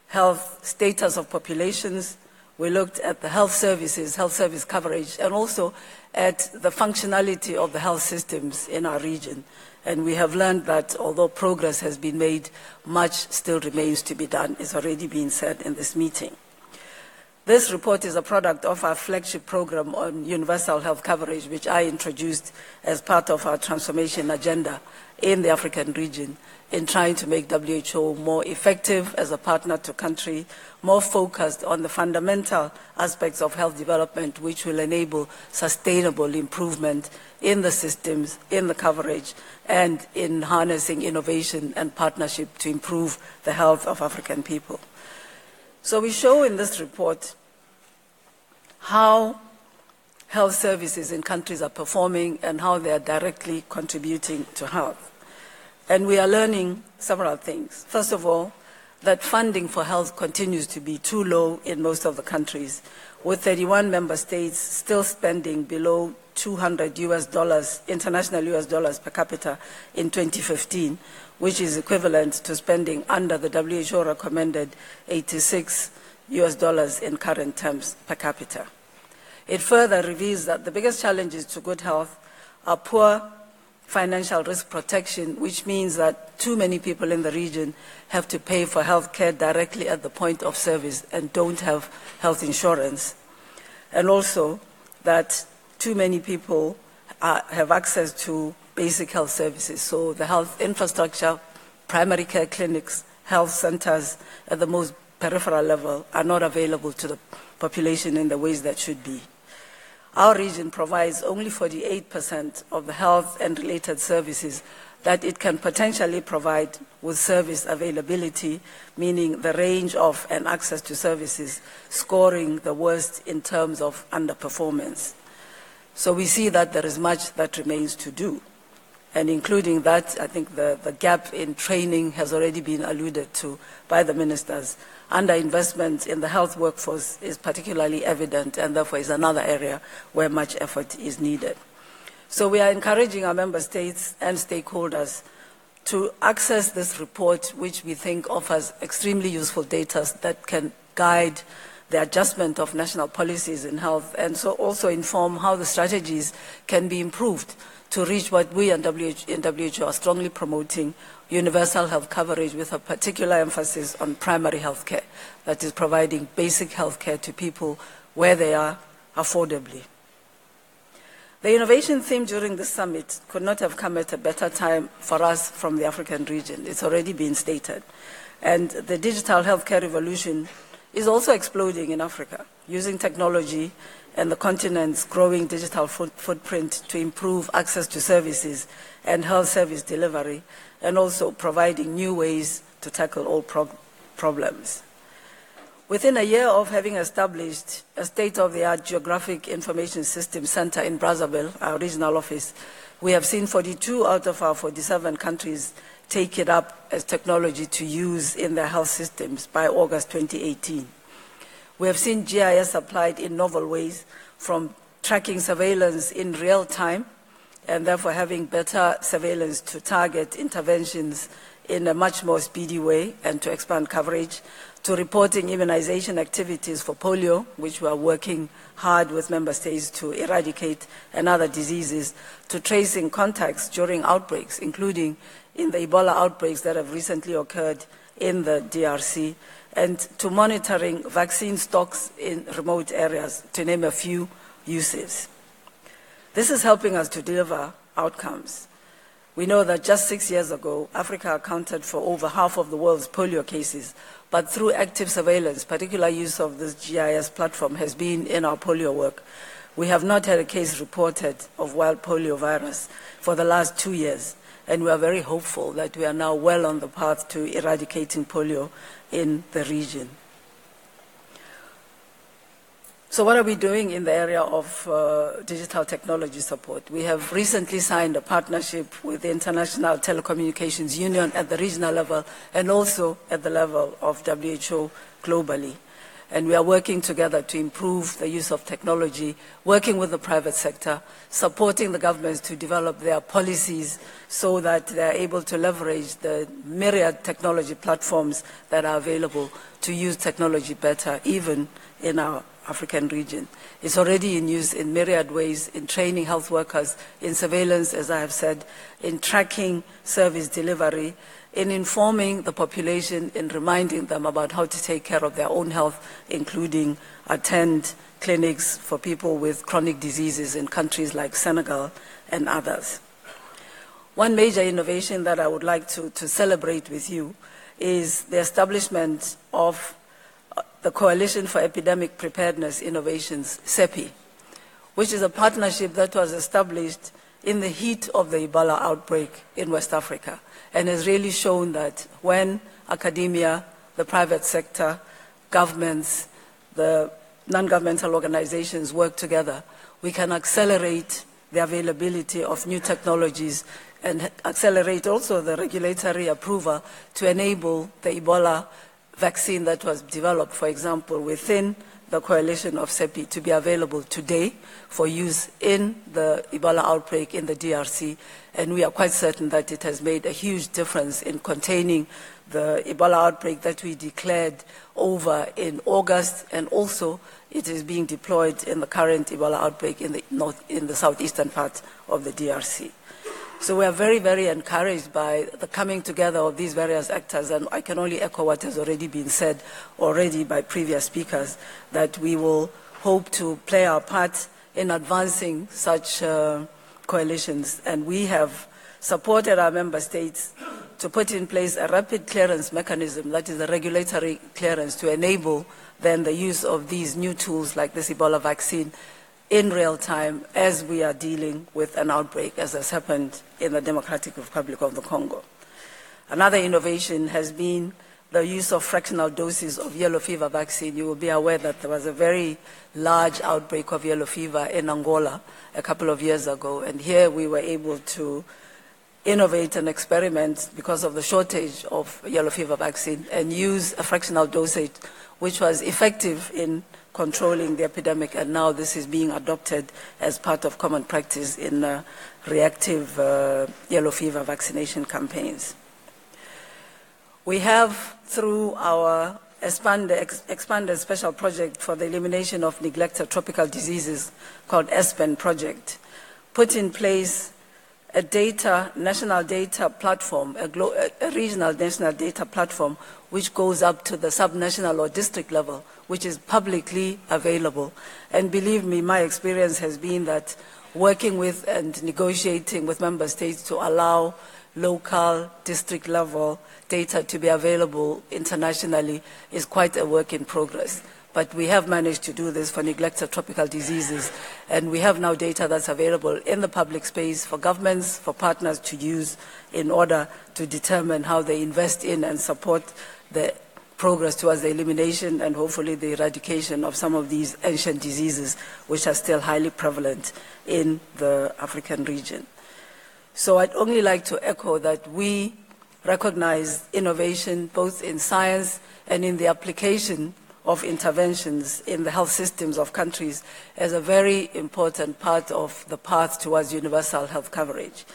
health status of populations, we looked at the health services, health service coverage, and also at the functionality of the health systems in our region. And we have learned that although progress has been made, much still remains to be done. It's already been said in this meeting. This report is a product of our flagship program on universal health coverage, which I introduced as part of our transformation agenda in the African region in trying to make WHO more effective as a partner to country, more focused on the fundamental aspects of health development, which will enable sustainable improvement in the systems, in the coverage, and in harnessing innovation and partnership to improve the health of African people. So we show in this report how health services in countries are performing and how they are directly contributing to health. And we are learning several things. First of all, that funding for health continues to be too low in most of the countries, with 31 member states still spending below 200 US dollars, international US dollars per capita in 2015, which is equivalent to spending under the WHO recommended 86 US dollars in current terms per capita. It further reveals that the biggest challenges to good health are poor financial risk protection, which means that too many people in the region have to pay for health care directly at the point of service and don't have health insurance. And also that too many people are, have access to basic health services. So the health infrastructure, primary care clinics, health centers at the most peripheral level are not available to the population in the ways that should be. Our region provides only 48% of the health and related services that it can potentially provide with service availability, meaning the range of and access to services, scoring the worst in terms of underperformance. So we see that there is much that remains to do. And including that, I think the, the gap in training has already been alluded to by the ministers. Underinvestment in the health workforce is particularly evident and therefore is another area where much effort is needed. So we are encouraging our member states and stakeholders to access this report, which we think offers extremely useful data that can guide the adjustment of national policies in health and so also inform how the strategies can be improved to reach what we and WHO are strongly promoting, universal health coverage with a particular emphasis on primary health care, that is providing basic health care to people where they are affordably. The innovation theme during the summit could not have come at a better time for us from the African region. It's already been stated. And the digital healthcare revolution is also exploding in Africa, using technology and the continent's growing digital foot footprint to improve access to services and health service delivery, and also providing new ways to tackle all pro problems. Within a year of having established a state-of-the-art geographic information system center in Brazzaville, our regional office, we have seen 42 out of our 47 countries take it up as technology to use in their health systems by August 2018. We have seen GIS applied in novel ways from tracking surveillance in real time and therefore having better surveillance to target interventions in a much more speedy way and to expand coverage to reporting immunization activities for polio, which we are working hard with member states to eradicate, and other diseases, to tracing contacts during outbreaks, including in the Ebola outbreaks that have recently occurred in the DRC, and to monitoring vaccine stocks in remote areas, to name a few uses. This is helping us to deliver outcomes. We know that just six years ago, Africa accounted for over half of the world's polio cases, but through active surveillance, particular use of this GIS platform has been in our polio work. We have not had a case reported of wild polio virus for the last two years, and we are very hopeful that we are now well on the path to eradicating polio in the region. So what are we doing in the area of uh, digital technology support? We have recently signed a partnership with the International Telecommunications Union at the regional level and also at the level of WHO globally. And we are working together to improve the use of technology, working with the private sector, supporting the governments to develop their policies so that they are able to leverage the myriad technology platforms that are available to use technology better, even in our African region. It's already in use in myriad ways in training health workers, in surveillance, as I have said, in tracking service delivery, in informing the population, in reminding them about how to take care of their own health, including attend clinics for people with chronic diseases in countries like Senegal and others. One major innovation that I would like to, to celebrate with you is the establishment of the Coalition for Epidemic Preparedness Innovations, CEPI, which is a partnership that was established in the heat of the Ebola outbreak in West Africa and has really shown that when academia, the private sector, governments, the non-governmental organizations work together, we can accelerate the availability of new technologies and accelerate also the regulatory approval to enable the Ebola vaccine that was developed, for example, within the coalition of CEPI to be available today for use in the Ebola outbreak in the DRC. And we are quite certain that it has made a huge difference in containing the Ebola outbreak that we declared over in August. And also, it is being deployed in the current Ebola outbreak in the, north, in the southeastern part of the DRC. So we are very, very encouraged by the coming together of these various actors, and I can only echo what has already been said already by previous speakers, that we will hope to play our part in advancing such uh, coalitions. And we have supported our member states to put in place a rapid clearance mechanism, that is a regulatory clearance, to enable then the use of these new tools like this Ebola vaccine in real time as we are dealing with an outbreak, as has happened in the Democratic Republic of the Congo. Another innovation has been the use of fractional doses of yellow fever vaccine. You will be aware that there was a very large outbreak of yellow fever in Angola a couple of years ago, and here we were able to innovate and experiment because of the shortage of yellow fever vaccine and use a fractional dosage which was effective in controlling the epidemic, and now this is being adopted as part of common practice in uh, reactive uh, yellow fever vaccination campaigns. We have, through our expanded, ex- expanded special project for the elimination of neglected tropical diseases called ESPEN project, put in place a data, national data platform, a, a regional national data platform, which goes up to the subnational or district level, which is publicly available. And believe me, my experience has been that working with and negotiating with member states to allow local, district level data to be available internationally is quite a work in progress. But we have managed to do this for neglected tropical diseases, and we have now data that's available in the public space for governments, for partners to use in order to determine how they invest in and support the progress towards the elimination and hopefully the eradication of some of these ancient diseases which are still highly prevalent in the African region. So I'd only like to echo that we recognize innovation both in science and in the application of interventions in the health systems of countries as a very important part of the path towards universal health coverage.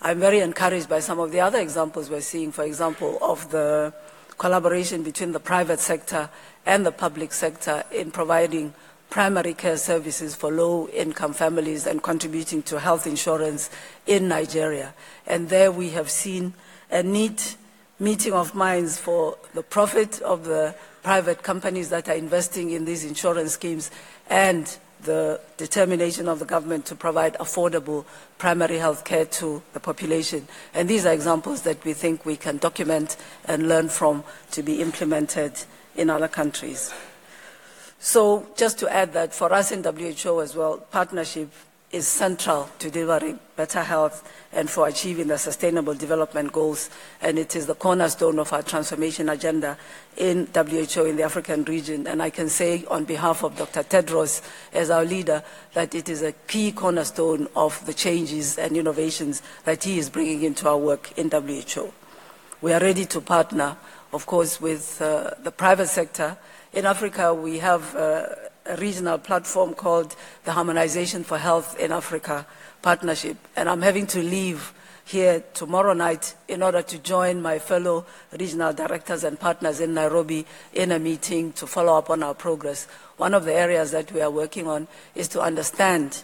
I'm very encouraged by some of the other examples we're seeing, for example, of the collaboration between the private sector and the public sector in providing primary care services for low income families and contributing to health insurance in Nigeria. And there we have seen a neat meeting of minds for the profit of the private companies that are investing in these insurance schemes and the determination of the government to provide affordable primary health care to the population. And these are examples that we think we can document and learn from to be implemented in other countries. So just to add that for us in WHO as well, partnership is central to delivering better health and for achieving the sustainable development goals. And it is the cornerstone of our transformation agenda in WHO in the African region. And I can say on behalf of Dr. Tedros as our leader that it is a key cornerstone of the changes and innovations that he is bringing into our work in WHO. We are ready to partner, of course, with uh, the private sector. In Africa, we have uh, a regional platform called the Harmonization for Health in Africa Partnership. And I'm having to leave here tomorrow night in order to join my fellow regional directors and partners in Nairobi in a meeting to follow up on our progress. One of the areas that we are working on is to understand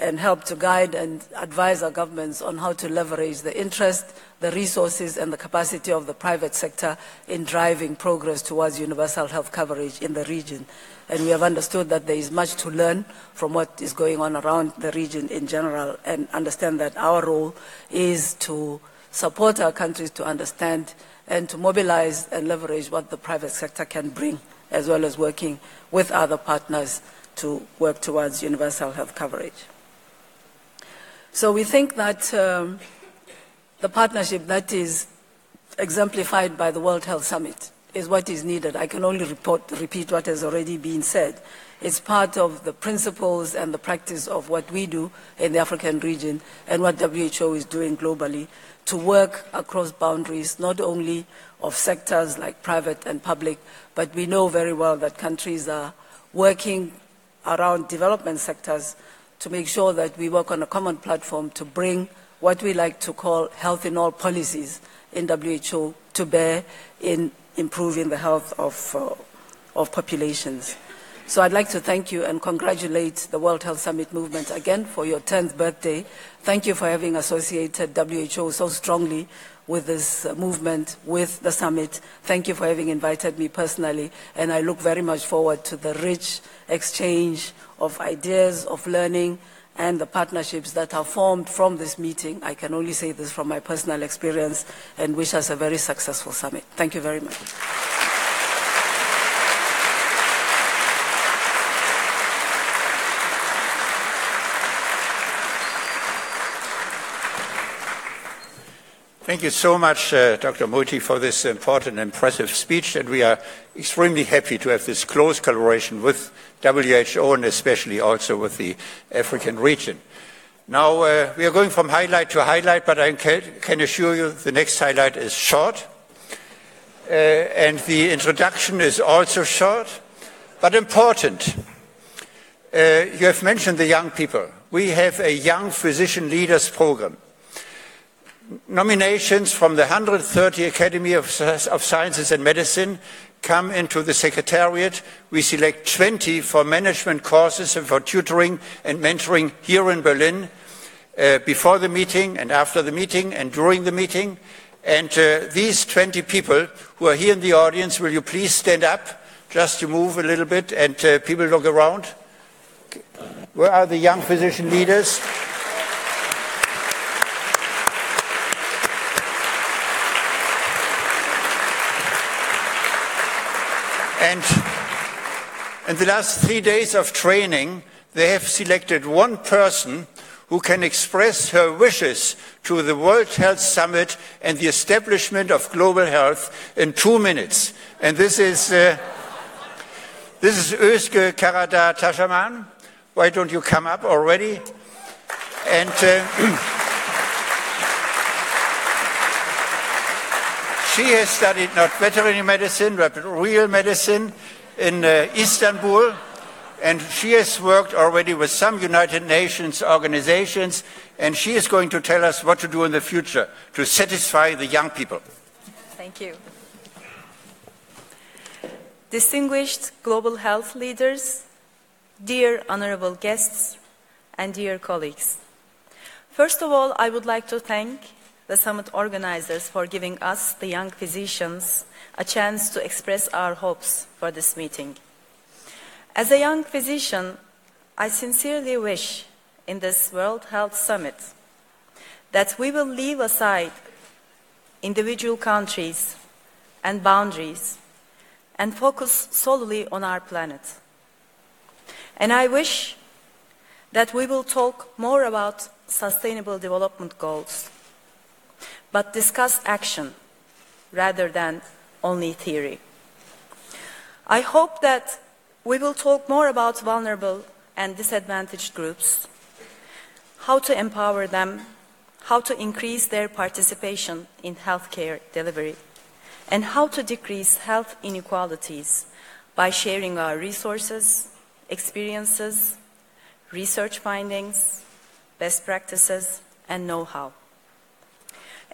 and help to guide and advise our governments on how to leverage the interest, the resources, and the capacity of the private sector in driving progress towards universal health coverage in the region. And we have understood that there is much to learn from what is going on around the region in general and understand that our role is to support our countries to understand and to mobilize and leverage what the private sector can bring, as well as working with other partners to work towards universal health coverage. So we think that um, the partnership that is exemplified by the World Health Summit is what is needed. I can only report, repeat what has already been said. It's part of the principles and the practice of what we do in the African region and what WHO is doing globally to work across boundaries, not only of sectors like private and public, but we know very well that countries are working around development sectors to make sure that we work on a common platform to bring what we like to call health in all policies in WHO to bear in improving the health of, uh, of populations. So I'd like to thank you and congratulate the World Health Summit movement again for your 10th birthday. Thank you for having associated WHO so strongly with this uh, movement, with the summit. Thank you for having invited me personally, and I look very much forward to the rich exchange of ideas, of learning, and the partnerships that are formed from this meeting. I can only say this from my personal experience and wish us a very successful summit. Thank you very much. Thank you so much, uh, Dr. Moeti, for this important and impressive speech. And we are extremely happy to have this close collaboration with WHO and especially also with the African region. Now, uh, we are going from highlight to highlight, but I can, can assure you the next highlight is short. Uh, and the introduction is also short. but important. Uh, you have mentioned the young people. We have a young physician leaders program. Nominations from the 130 Academy of, of Sciences and Medicine come into the Secretariat. We select 20 for management courses and for tutoring and mentoring here in Berlin uh, before the meeting and after the meeting and during the meeting. And uh, these 20 people who are here in the audience, will you please stand up just to move a little bit and uh, people look around? Where are the young physician leaders? And in the last three days of training, they have selected one person who can express her wishes to the World Health Summit and the establishment of global health in two minutes. And this is, uh, this is Özge Karadag Caman. Why don't you come up already? And uh, [CLEARS THROAT] she has studied not veterinary medicine, but real medicine in uh, Istanbul and she has worked already with some United Nations organizations, and she is going to tell us what to do in the future to satisfy the young people. Thank you. Distinguished global health leaders, dear honorable guests, and dear colleagues. First of all, I would like to thank the summit organizers for giving us, the young physicians, a chance to express our hopes for this meeting. As a young physician, I sincerely wish in this World Health Summit that we will leave aside individual countries and boundaries and focus solely on our planet. And I wish that we will talk more about sustainable development goals, but discuss action rather than only theory. I hope that we will talk more about vulnerable and disadvantaged groups, how to empower them, how to increase their participation in healthcare delivery, and how to decrease health inequalities by sharing our resources, experiences, research findings, best practices, and know-how.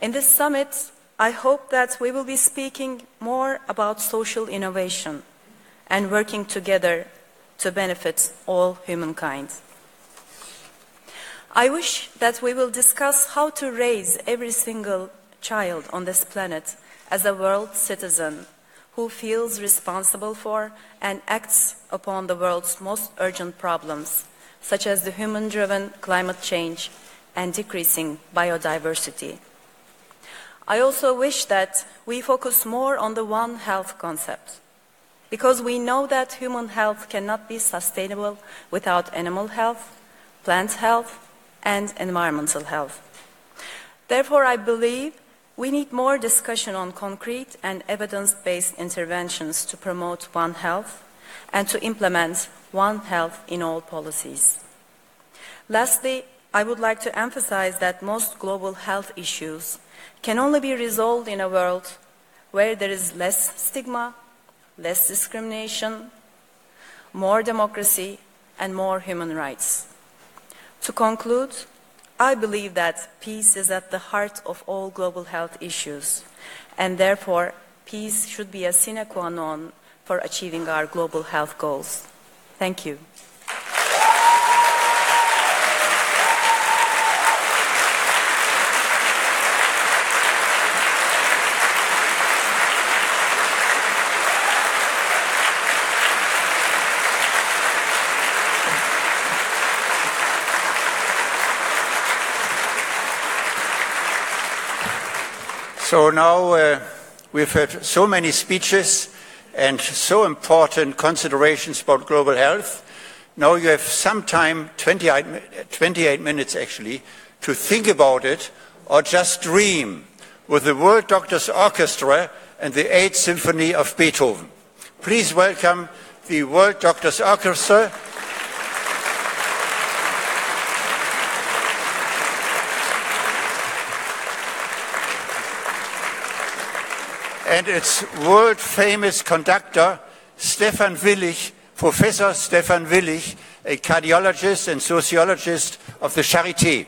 In this summit, I hope that we will be speaking more about social innovation and working together to benefit all humankind. I wish that we will discuss how to raise every single child on this planet as a world citizen who feels responsible for and acts upon the world's most urgent problems, such as the human driven climate change and decreasing biodiversity. I also wish that we focus more on the One Health concept because we know that human health cannot be sustainable without animal health, plant health, and environmental health. Therefore, I believe we need more discussion on concrete and evidence-based interventions to promote One Health and to implement One Health in all policies. Lastly, I would like to emphasize that most global health issues can only be resolved in a world where there is less stigma less discrimination, more democracy, and more human rights. To conclude, I believe that peace is at the heart of all global health issues, and therefore, peace should be a sine qua non for achieving our global health goals. Thank you. So now uh, we've heard so many speeches and so important considerations about global health. Now you have some time, 28, 28 minutes actually, to think about it or just dream with the World Doctors Orchestra and the Eighth Symphony of Beethoven. Please welcome the World Doctors Orchestra and its world famous conductor, Stefan Willich, Professor Stefan Willich, a cardiologist and sociologist of the Charité.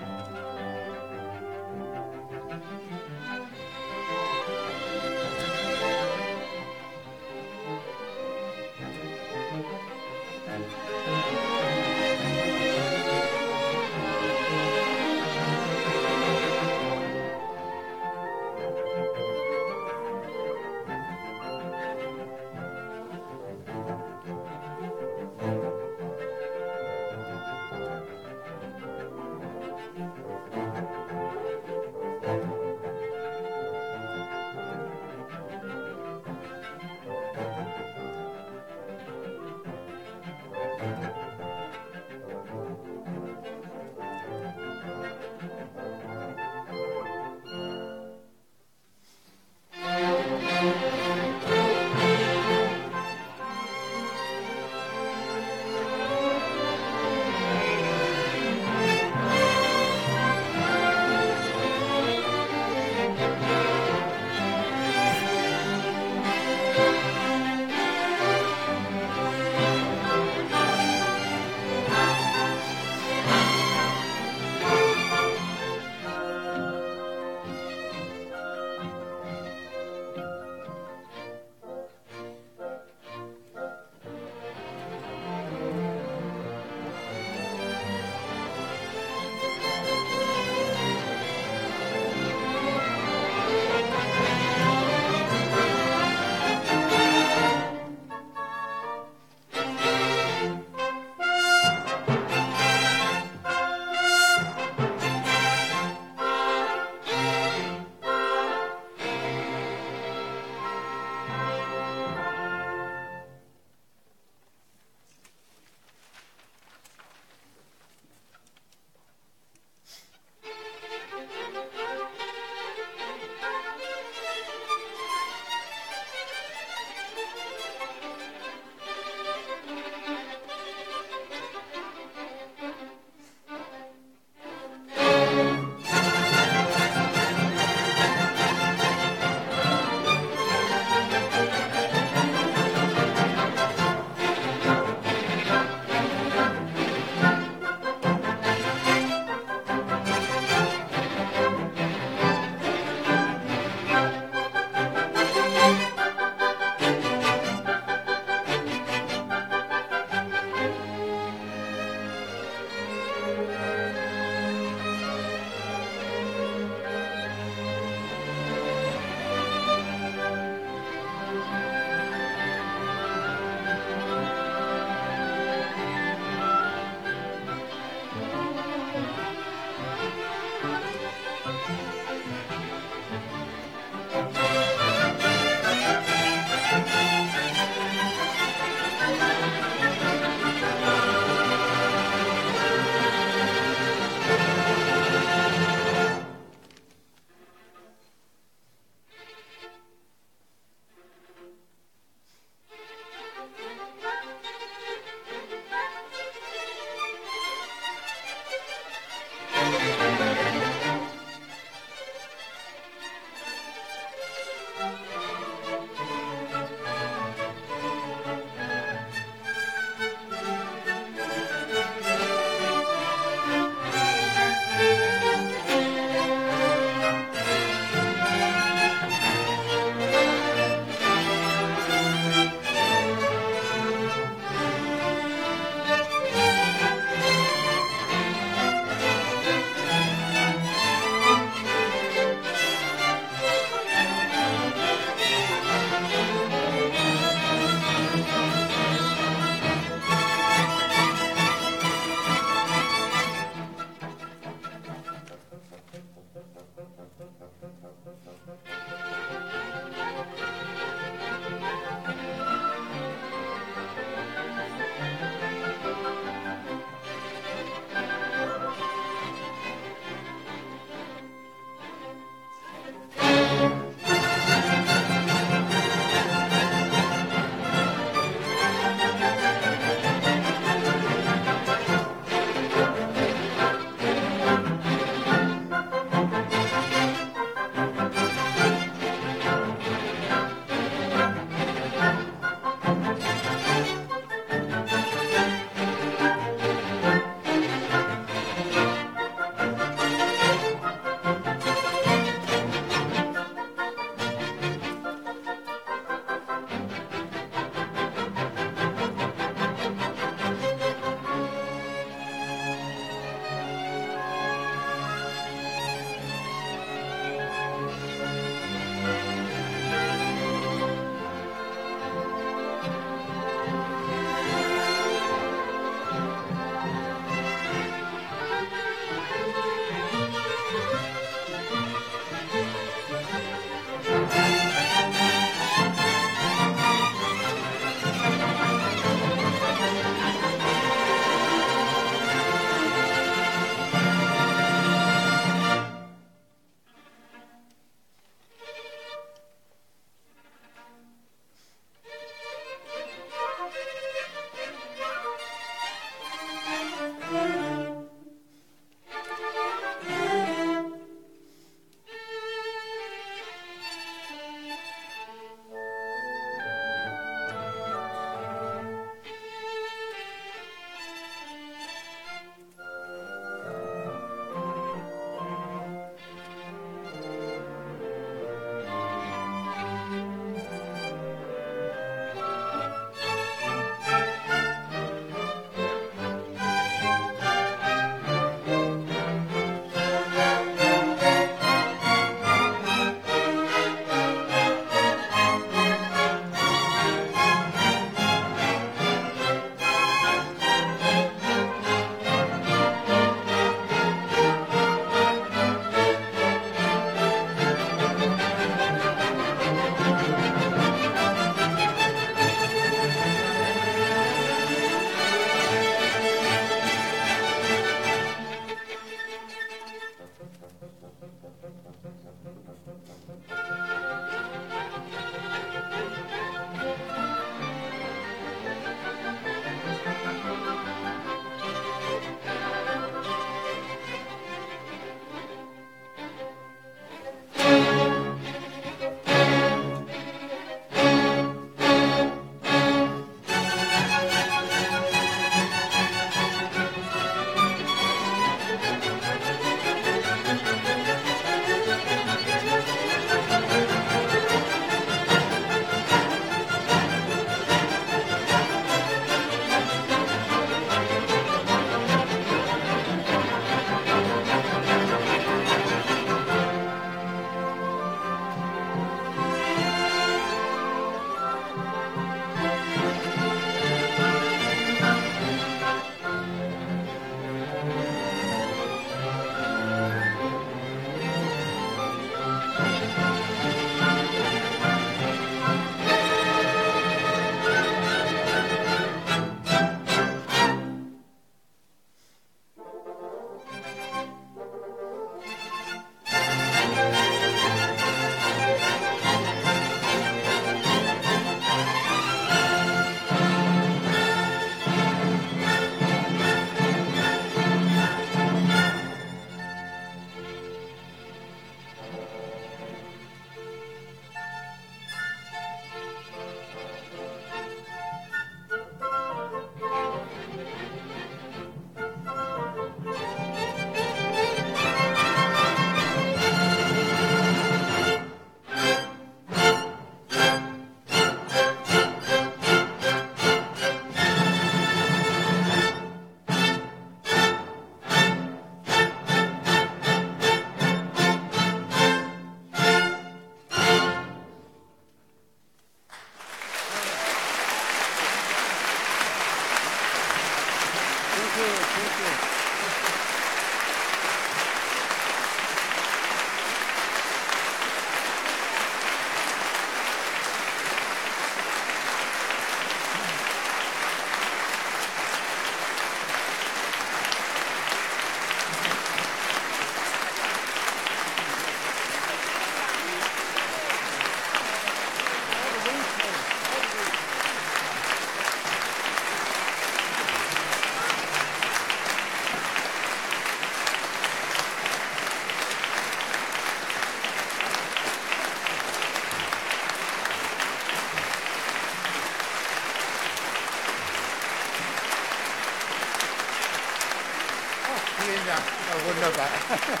Oh, wunderbar. Sehr schön.